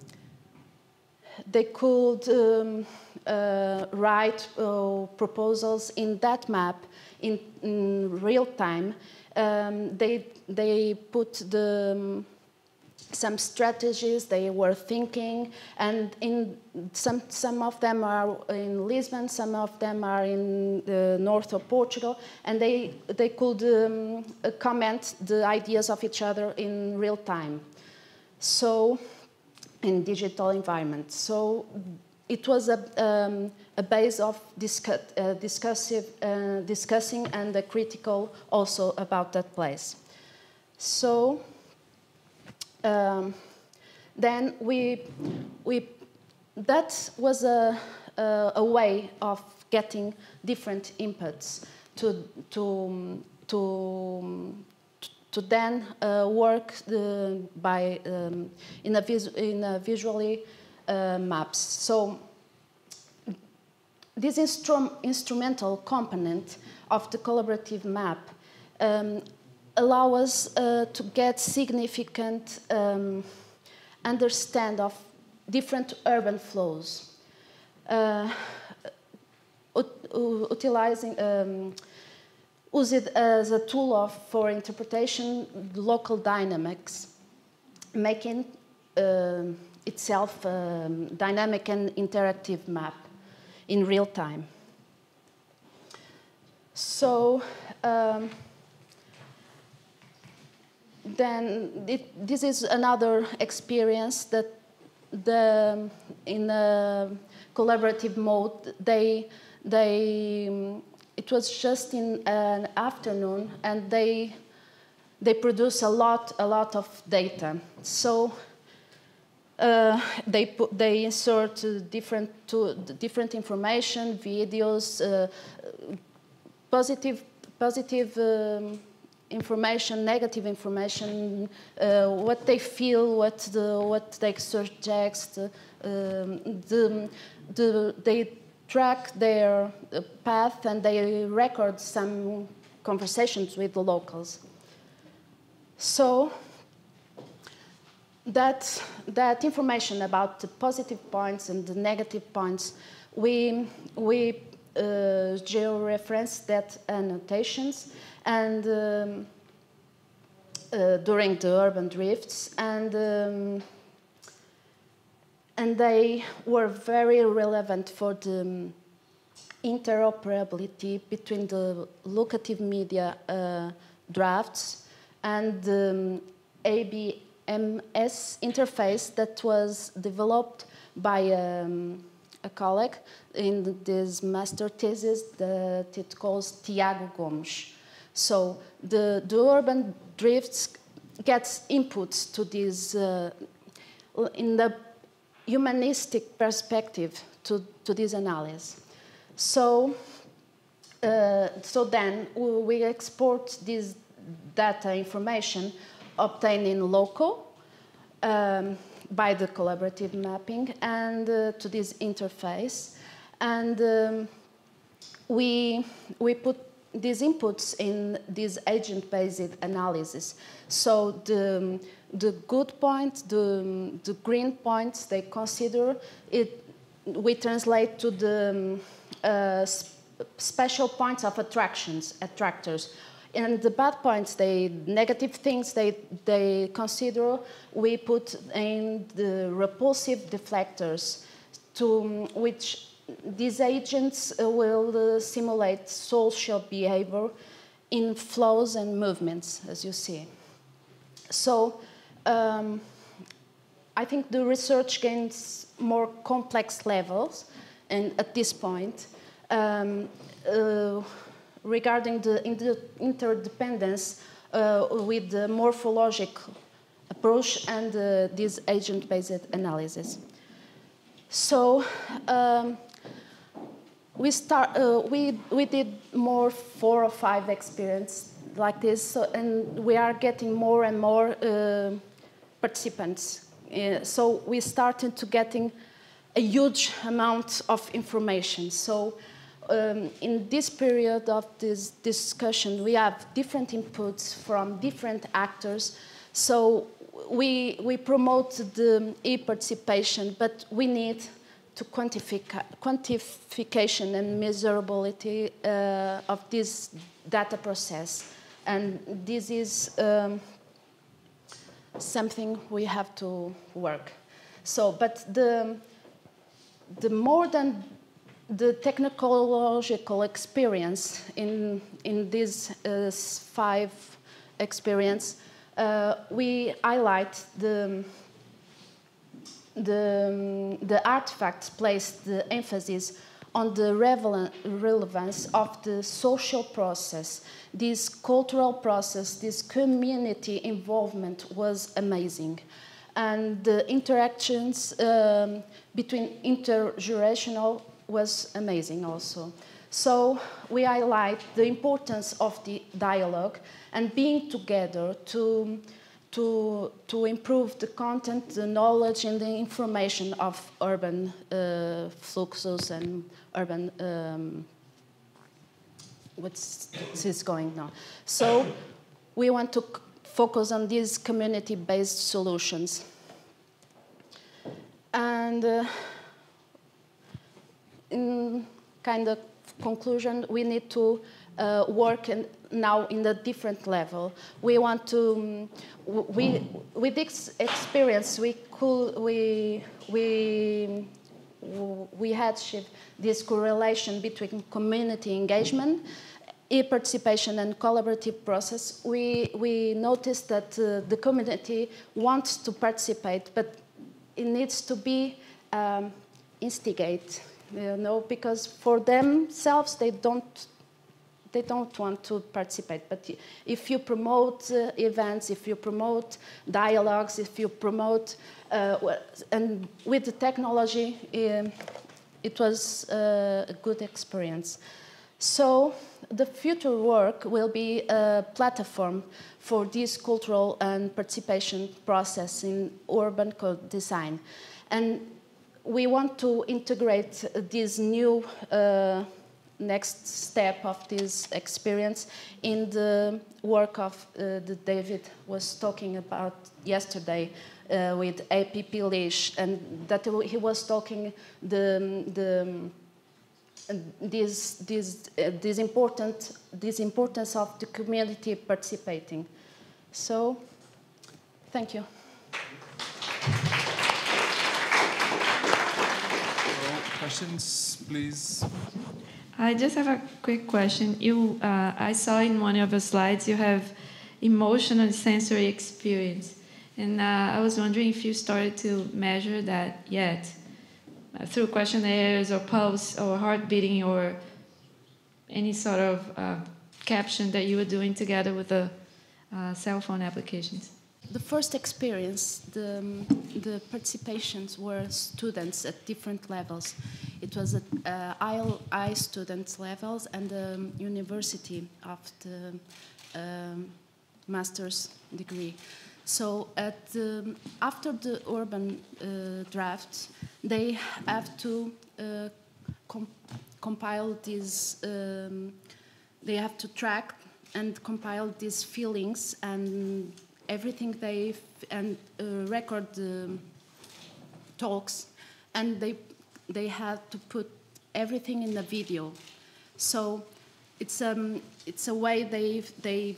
they could um, uh, write uh, proposals in that map in, in real time. Um, they, they put the, um, some strategies they were thinking, and in some, some of them are in Lisbon, some of them are in the north of Portugal, and they, they could um, comment the ideas of each other in real time. So, in digital environment. So it was a, um, a base of discuss, uh, discussive, uh, discussing and critical also about that place. So um, then we, we, that was a, a, a, way of getting different inputs to, to, to, to then uh, work the, by, um, in, a vis in a visually uh, maps. So this instru instrumental component of the collaborative map um, allow us uh, to get significant um, understand of different urban flows. Uh, utilizing um, use it as a tool of, for interpretation local dynamics, making uh, itself a um, dynamic and interactive map in real time. So um, then it, this is another experience that the in a collaborative mode they they it was just in an afternoon and they they produce a lot a lot of data. So uh, they put, they insert different to different information, videos, uh, positive positive um, information, negative information, uh, what they feel, what the what they suggest. Um, the, the, they track their uh, path and they record some conversations with the locals. So that, that information about the positive points and the negative points, we, we uh, georeference that annotations and um, uh, during the urban drifts and um, and they were very relevant for the um, interoperability between the locative media uh, drafts and the um, ABMS interface that was developed by um, a colleague in this master thesis that it calls Tiago Gomes. So the, the urban drifts gets inputs to this uh, in the humanistic perspective to, to this analysis. So, uh, so then we export this data information obtained in local um, by the collaborative mapping and uh, to this interface. And um, we, we put these inputs in this agent-based analysis. So the, the good points, the, the green points they consider, it, we translate to the uh, special points of attractions, attractors. And the bad points, the negative things they, they consider, we put in the repulsive deflectors, to which these agents uh, will uh, simulate social behavior in flows and movements, as you see. So um, I think the research gains more complex levels, and at this point, um, uh, regarding the interdependence uh, with the morphologic approach and uh, this agent-based analysis. So um, we start. Uh, we we did more four or five experience like this, so, and we are getting more and more uh, participants. Uh, so we started to getting a huge amount of information. So um, in this period of this discussion, we have different inputs from different actors. So we, we promote the e-participation, but we need to quantification and measurability uh, of this data process. And this is um, something we have to work. So, but the, the more than the technological experience in, in these uh, five experience, uh, we highlight the the, the artifacts placed the emphasis on the relevance of the social process. This cultural process, this community involvement was amazing. And the interactions um, between intergenerational was amazing also. So we highlight the importance of the dialogue and being together to to, to improve the content, the knowledge, and the information of urban uh, fluxes and urban um, what's is going on. So we want to focus on these community-based solutions. And uh, in kind of conclusion, we need to uh, work in, now in a different level. We want to, um, we, with this experience, we could, we, we, we had this correlation between community engagement e-participation and collaborative process, we, we noticed that uh, the community wants to participate, but it needs to be um, instigate, you know, because for themselves they don't they don't want to participate. But if you promote uh, events, if you promote dialogues, if you promote, uh, and with the technology, um, it was uh, a good experience. So the future work will be a platform for this cultural and participation process in urban co-design. And we want to integrate this new uh, next step of this experience in the work of uh, that David was talking about yesterday uh, with APP Leash, and that he was talking the the this this uh, this important this importance of the community participating. So, thank you. Questions, please. I just have a quick question. You, uh, I saw in one of your slides you have emotional sensory experience, and uh, I was wondering if you started to measure that yet, uh, through questionnaires or pulse or heart beating or any sort of uh, caption that you were doing together with the uh, cell phone applications. The first experience, the, the participations were students at different levels. It was at uh, ILI students levels and the university of the um, master's degree. So at the, after the urban uh, draft, they have to uh, com compile these, um, they have to track and compile these feelings and everything they and uh, record the talks, and they they had to put everything in the video. So it's um it's a way they they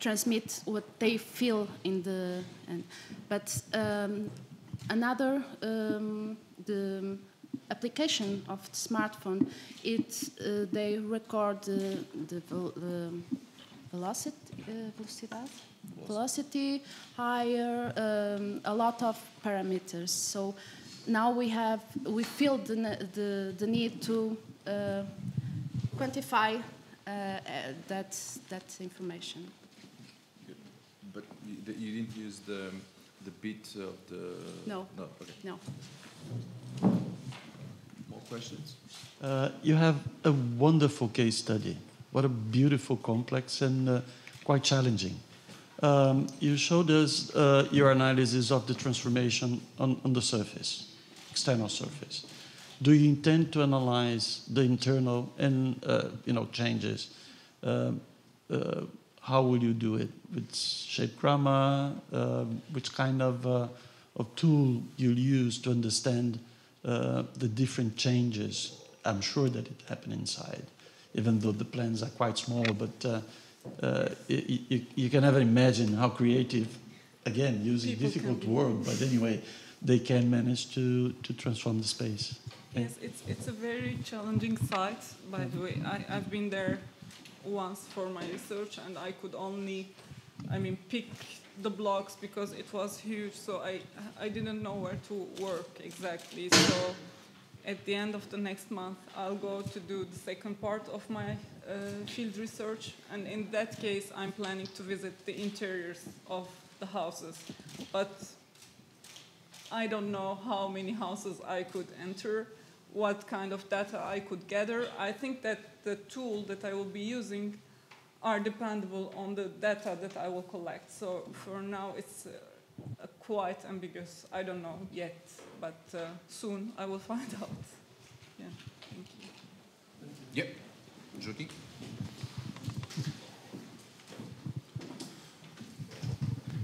transmit what they feel in the and but um, another um, the application of the smartphone it uh, they record the, the, the velocity uh, velocidade velocity, higher, um, a lot of parameters. So now we have, we feel the, the, the need to uh, quantify uh, uh that, that information. But you, you, didn't use the, the beat of the... No. No, okay. No. More questions? Uh, you have a wonderful case study. What a beautiful complex and uh, quite challenging. Um, you showed us uh, your analysis of the transformation on, on, the surface, external surface. Do you intend to analyze the internal and uh, you know changes? Um, uh, how will you do it? With shape grammar? Um, which kind of, uh, of tool you'll use to understand uh, the different changes? I'm sure that it happened inside, even though the plans are quite small, but uh, you, you, can never imagine how creative, again, using People difficult word, but anyway, they can manage to, to transform the space. Yes, it's, it's a very challenging site, by the way. I, I've been there once for my research, and I could only, I mean, pick the blocks because it was huge, so I, I didn't know where to work exactly. So at the end of the next month, I'll go to do the second part of my field research, and in that case, I'm planning to visit the interiors of the houses. But I don't know how many houses I could enter, what kind of data I could gather. I think that the tool that I will be using are dependable on the data that I will collect. So for now, it's uh, quite ambiguous. I don't know yet but uh, soon I will [LAUGHS] find out. Yeah, thank you. Yep, Jyoti.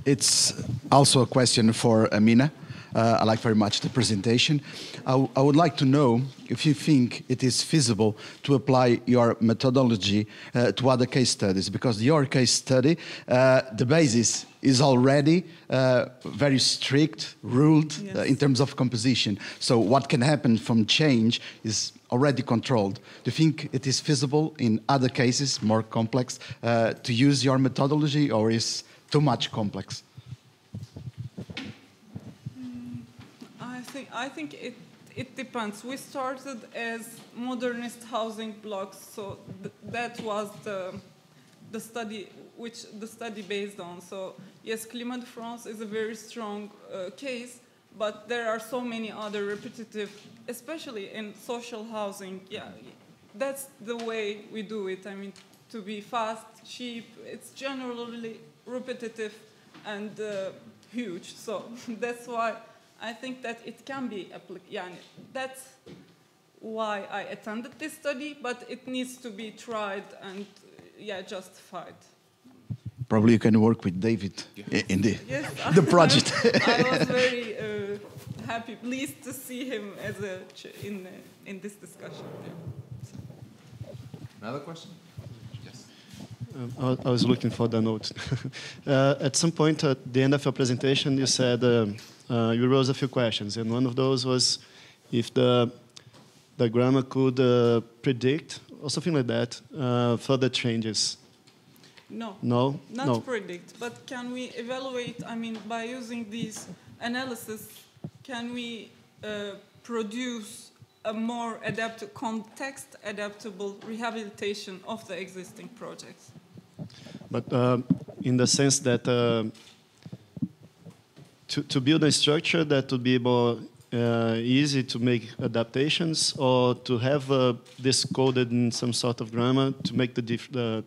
It's also a question for Amina. Uh, I like very much the presentation. I, I would like to know if you think it is feasible to apply your methodology uh, to other case studies, because your case study, uh, the basis is already uh, very strict, ruled uh, in terms of composition. So what can happen from change is already controlled. Do you think it is feasible in other cases, more complex, uh, to use your methodology, or is too much complex? Think I think it it depends. We started as modernist housing blocks, so th that was the the study which the study based on. So yes, Climat France is a very strong uh, case, but there are so many other repetitive, especially in social housing. Yeah, that's the way we do it. I mean, to be fast, cheap. It's generally repetitive and uh, huge. So [LAUGHS] that's why I think that it can be applic- yani, That's why I attended this study, but it needs to be tried and yeah, justified. Probably you can work with David i- in the, [LAUGHS] Yes, [LAUGHS] the project. [LAUGHS] I was very uh, happy, pleased to see him as a ch- in uh, in this discussion. Yeah. Another question? Yes. Um, I was- I was looking for the notes. uh, at some point at the end of your presentation, you said um, uh, you raised a few questions, and one of those was if the the grammar could uh, predict or something like that uh, further changes. No. No? Not No. predict, but can we evaluate? I mean, by using these analysis, can we uh, produce a more adaptive, context adaptable rehabilitation of the existing projects? But um, in the sense that uh, to, to build a structure that would be more uh, easy to make adaptations or to have uh, this coded in some sort of grammar to make the uh,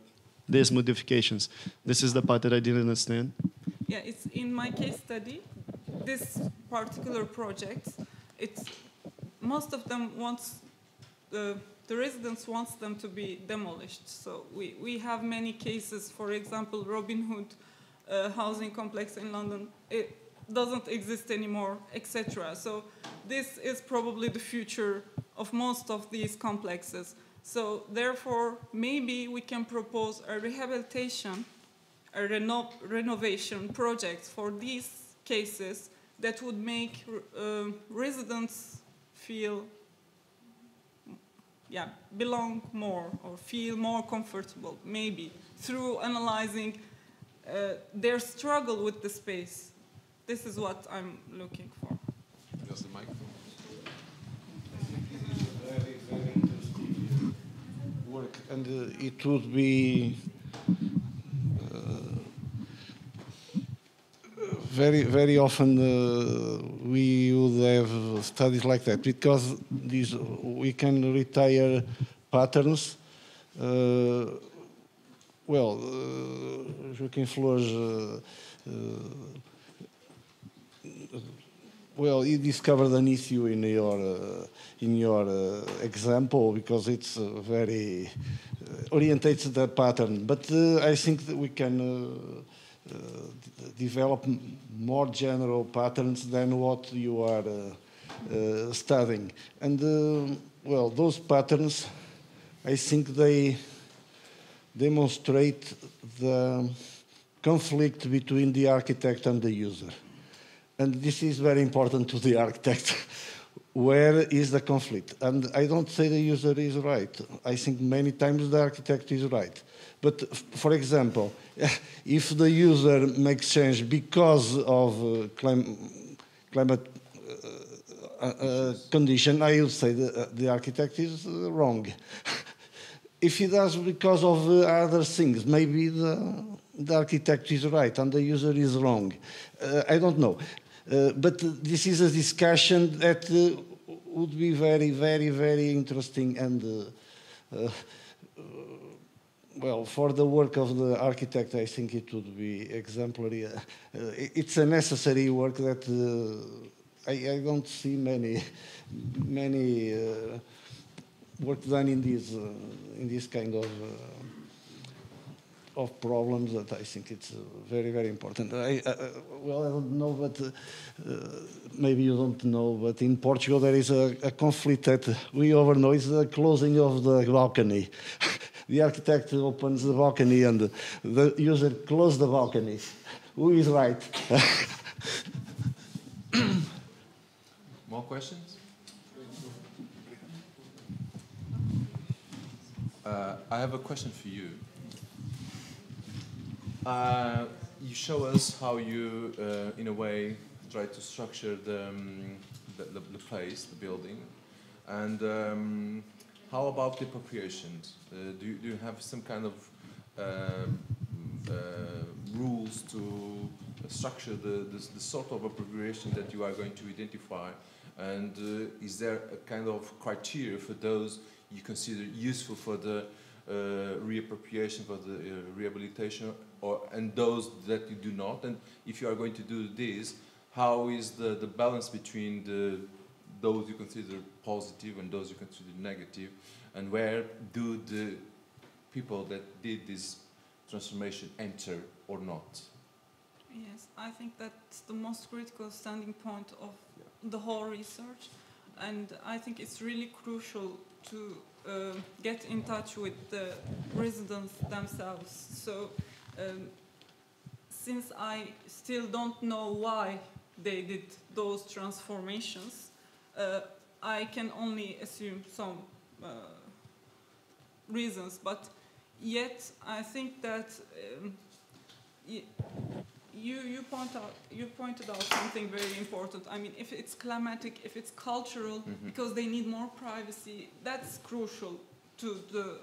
these modifications. This is the part that I didn't understand. Yeah, it's in my case study. This particular project, it's most of them wants the the residents wants them to be demolished. So we, we have many cases. For example, Robin Hood uh, housing complex in London. It doesn't exist anymore, etc. So this is probably the future of most of these complexes. So therefore, maybe we can propose a rehabilitation a reno- renovation project for these cases that would make uh, residents feel yeah belong more or feel more comfortable maybe through analyzing uh, their struggle with the space this is what i'm looking for Just the microphone. very, very interesting work, and uh, it would be uh, very, very often uh, we would have studies like that because these we can retire patterns. Uh, well, uh, Joaquim Flores. Well, you discovered an issue in your uh, in your uh, example because it's uh, very uh, orientates the pattern. But uh, I think that we can uh, develop more general patterns than what you are studying. And well, those patterns, I think they demonstrate the conflict between the architect and the user. And this is very important to the architect. Where is the conflict? And I don't say the user is right. I think many times the architect is right. But for example, [LAUGHS] if the user makes change because of uh, clim- climate uh, uh, condition, I would say the, uh, the architect is uh, wrong. [LAUGHS] if he does because of uh, other things, maybe the, the architect is right and the user is wrong. Uh, I don't know. Uh, but this is a discussion that uh, would be very, very, very interesting and, uh, well, for the work of the architect, I think it would be exemplary. Uh, it's a necessary work that uh, I, I don't see many, many uh, work done in this, in this kind of of problems that I think it's uh, very, very important. I, uh, well, I don't know, but uh, uh, maybe you don't know, but in Portugal there is a, a conflict that we over know. It's the closing of the balcony. [LAUGHS] the architect opens the balcony and the user closes the balcony. Who is right? [COUGHS] More questions? Uh, I have a question for you. Uh, you show us how you, uh, in a way, try to structure the, um, the, the, the place, the building. And um, how about the appropriations? Uh, do, you, do you have some kind of um, uh, rules to structure the, the, the sort of appropriation that you are going to identify? And uh, is there a kind of criteria for those you consider useful for the reappropriation, for the rehabilitation, or and those that you do not? And if you are going to do this, how is the, the balance between the those you consider positive and those you consider negative, and where do the people that did this transformation enter or not? Yes, I think that's the most critical standing point of the whole research, and I think it's really crucial to uh, get in touch with the residents themselves. So, um, since I still don't know why they did those transformations, uh, I can only assume some uh, reasons, but yet I think that um, you you point out you pointed out something very important. I mean, if it's climatic, if it's cultural, Mhm. because they need more privacy, that's crucial to the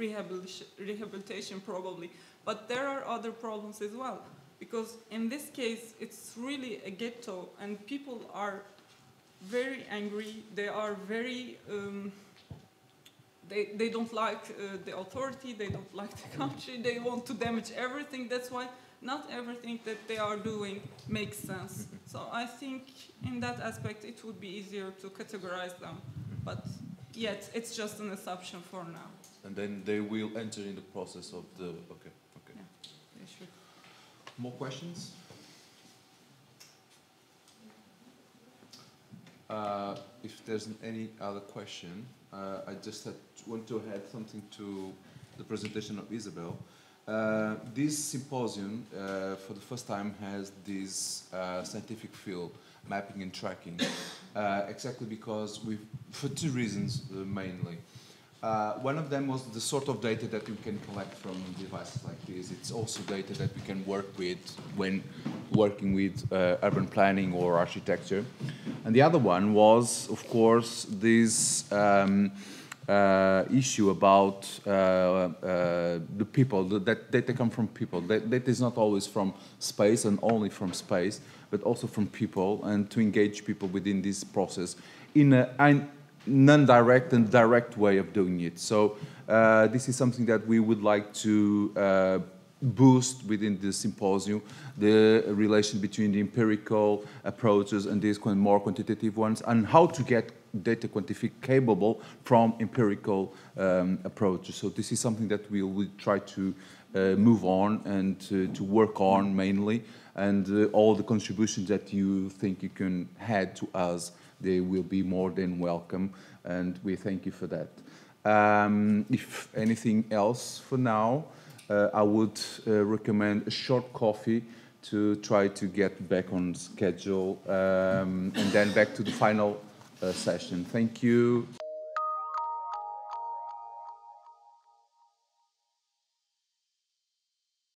rehabilitation probably. But there are other problems as well, because in this case, it's really a ghetto, and people are very angry. They are very um, they, they don't like uh, the authority, they don't like the country, they want to damage everything. That's why not everything that they are doing makes sense. So I think in that aspect it would be easier to categorize them. But yet it's just an assumption for now. And then they will enter in the process of the. Okay, okay. They should. More questions? Uh, if there's any other question, uh, I just had, want to add something to the presentation of Isabel. Uh, this symposium, uh, for the first time, has this uh, scientific field, mapping and tracking, uh, exactly because we, for two reasons uh, mainly. Uh, one of them was the sort of data that you can collect from devices like this. It's also data that we can work with when working with uh, urban planning or architecture. And the other one was, of course, this um, uh, issue about uh, uh, the people, that- data come from people. That is not always from space and only from space, but also from people and to engage people within this process in non-direct and direct way of doing it. So uh, this is something that we would like to uh, boost within the symposium, the relation between the empirical approaches and these more quantitative ones, and how to get data quantificable from empirical um, approaches. So this is something that we will try to uh, move on and to, to work on mainly, and uh, all the contributions that you think you can add to us, they will be more than welcome, and we thank you for that. Um, if anything else for now, uh, I would uh, recommend a short coffee to try to get back on schedule um, and then back to the final uh, session. Thank you.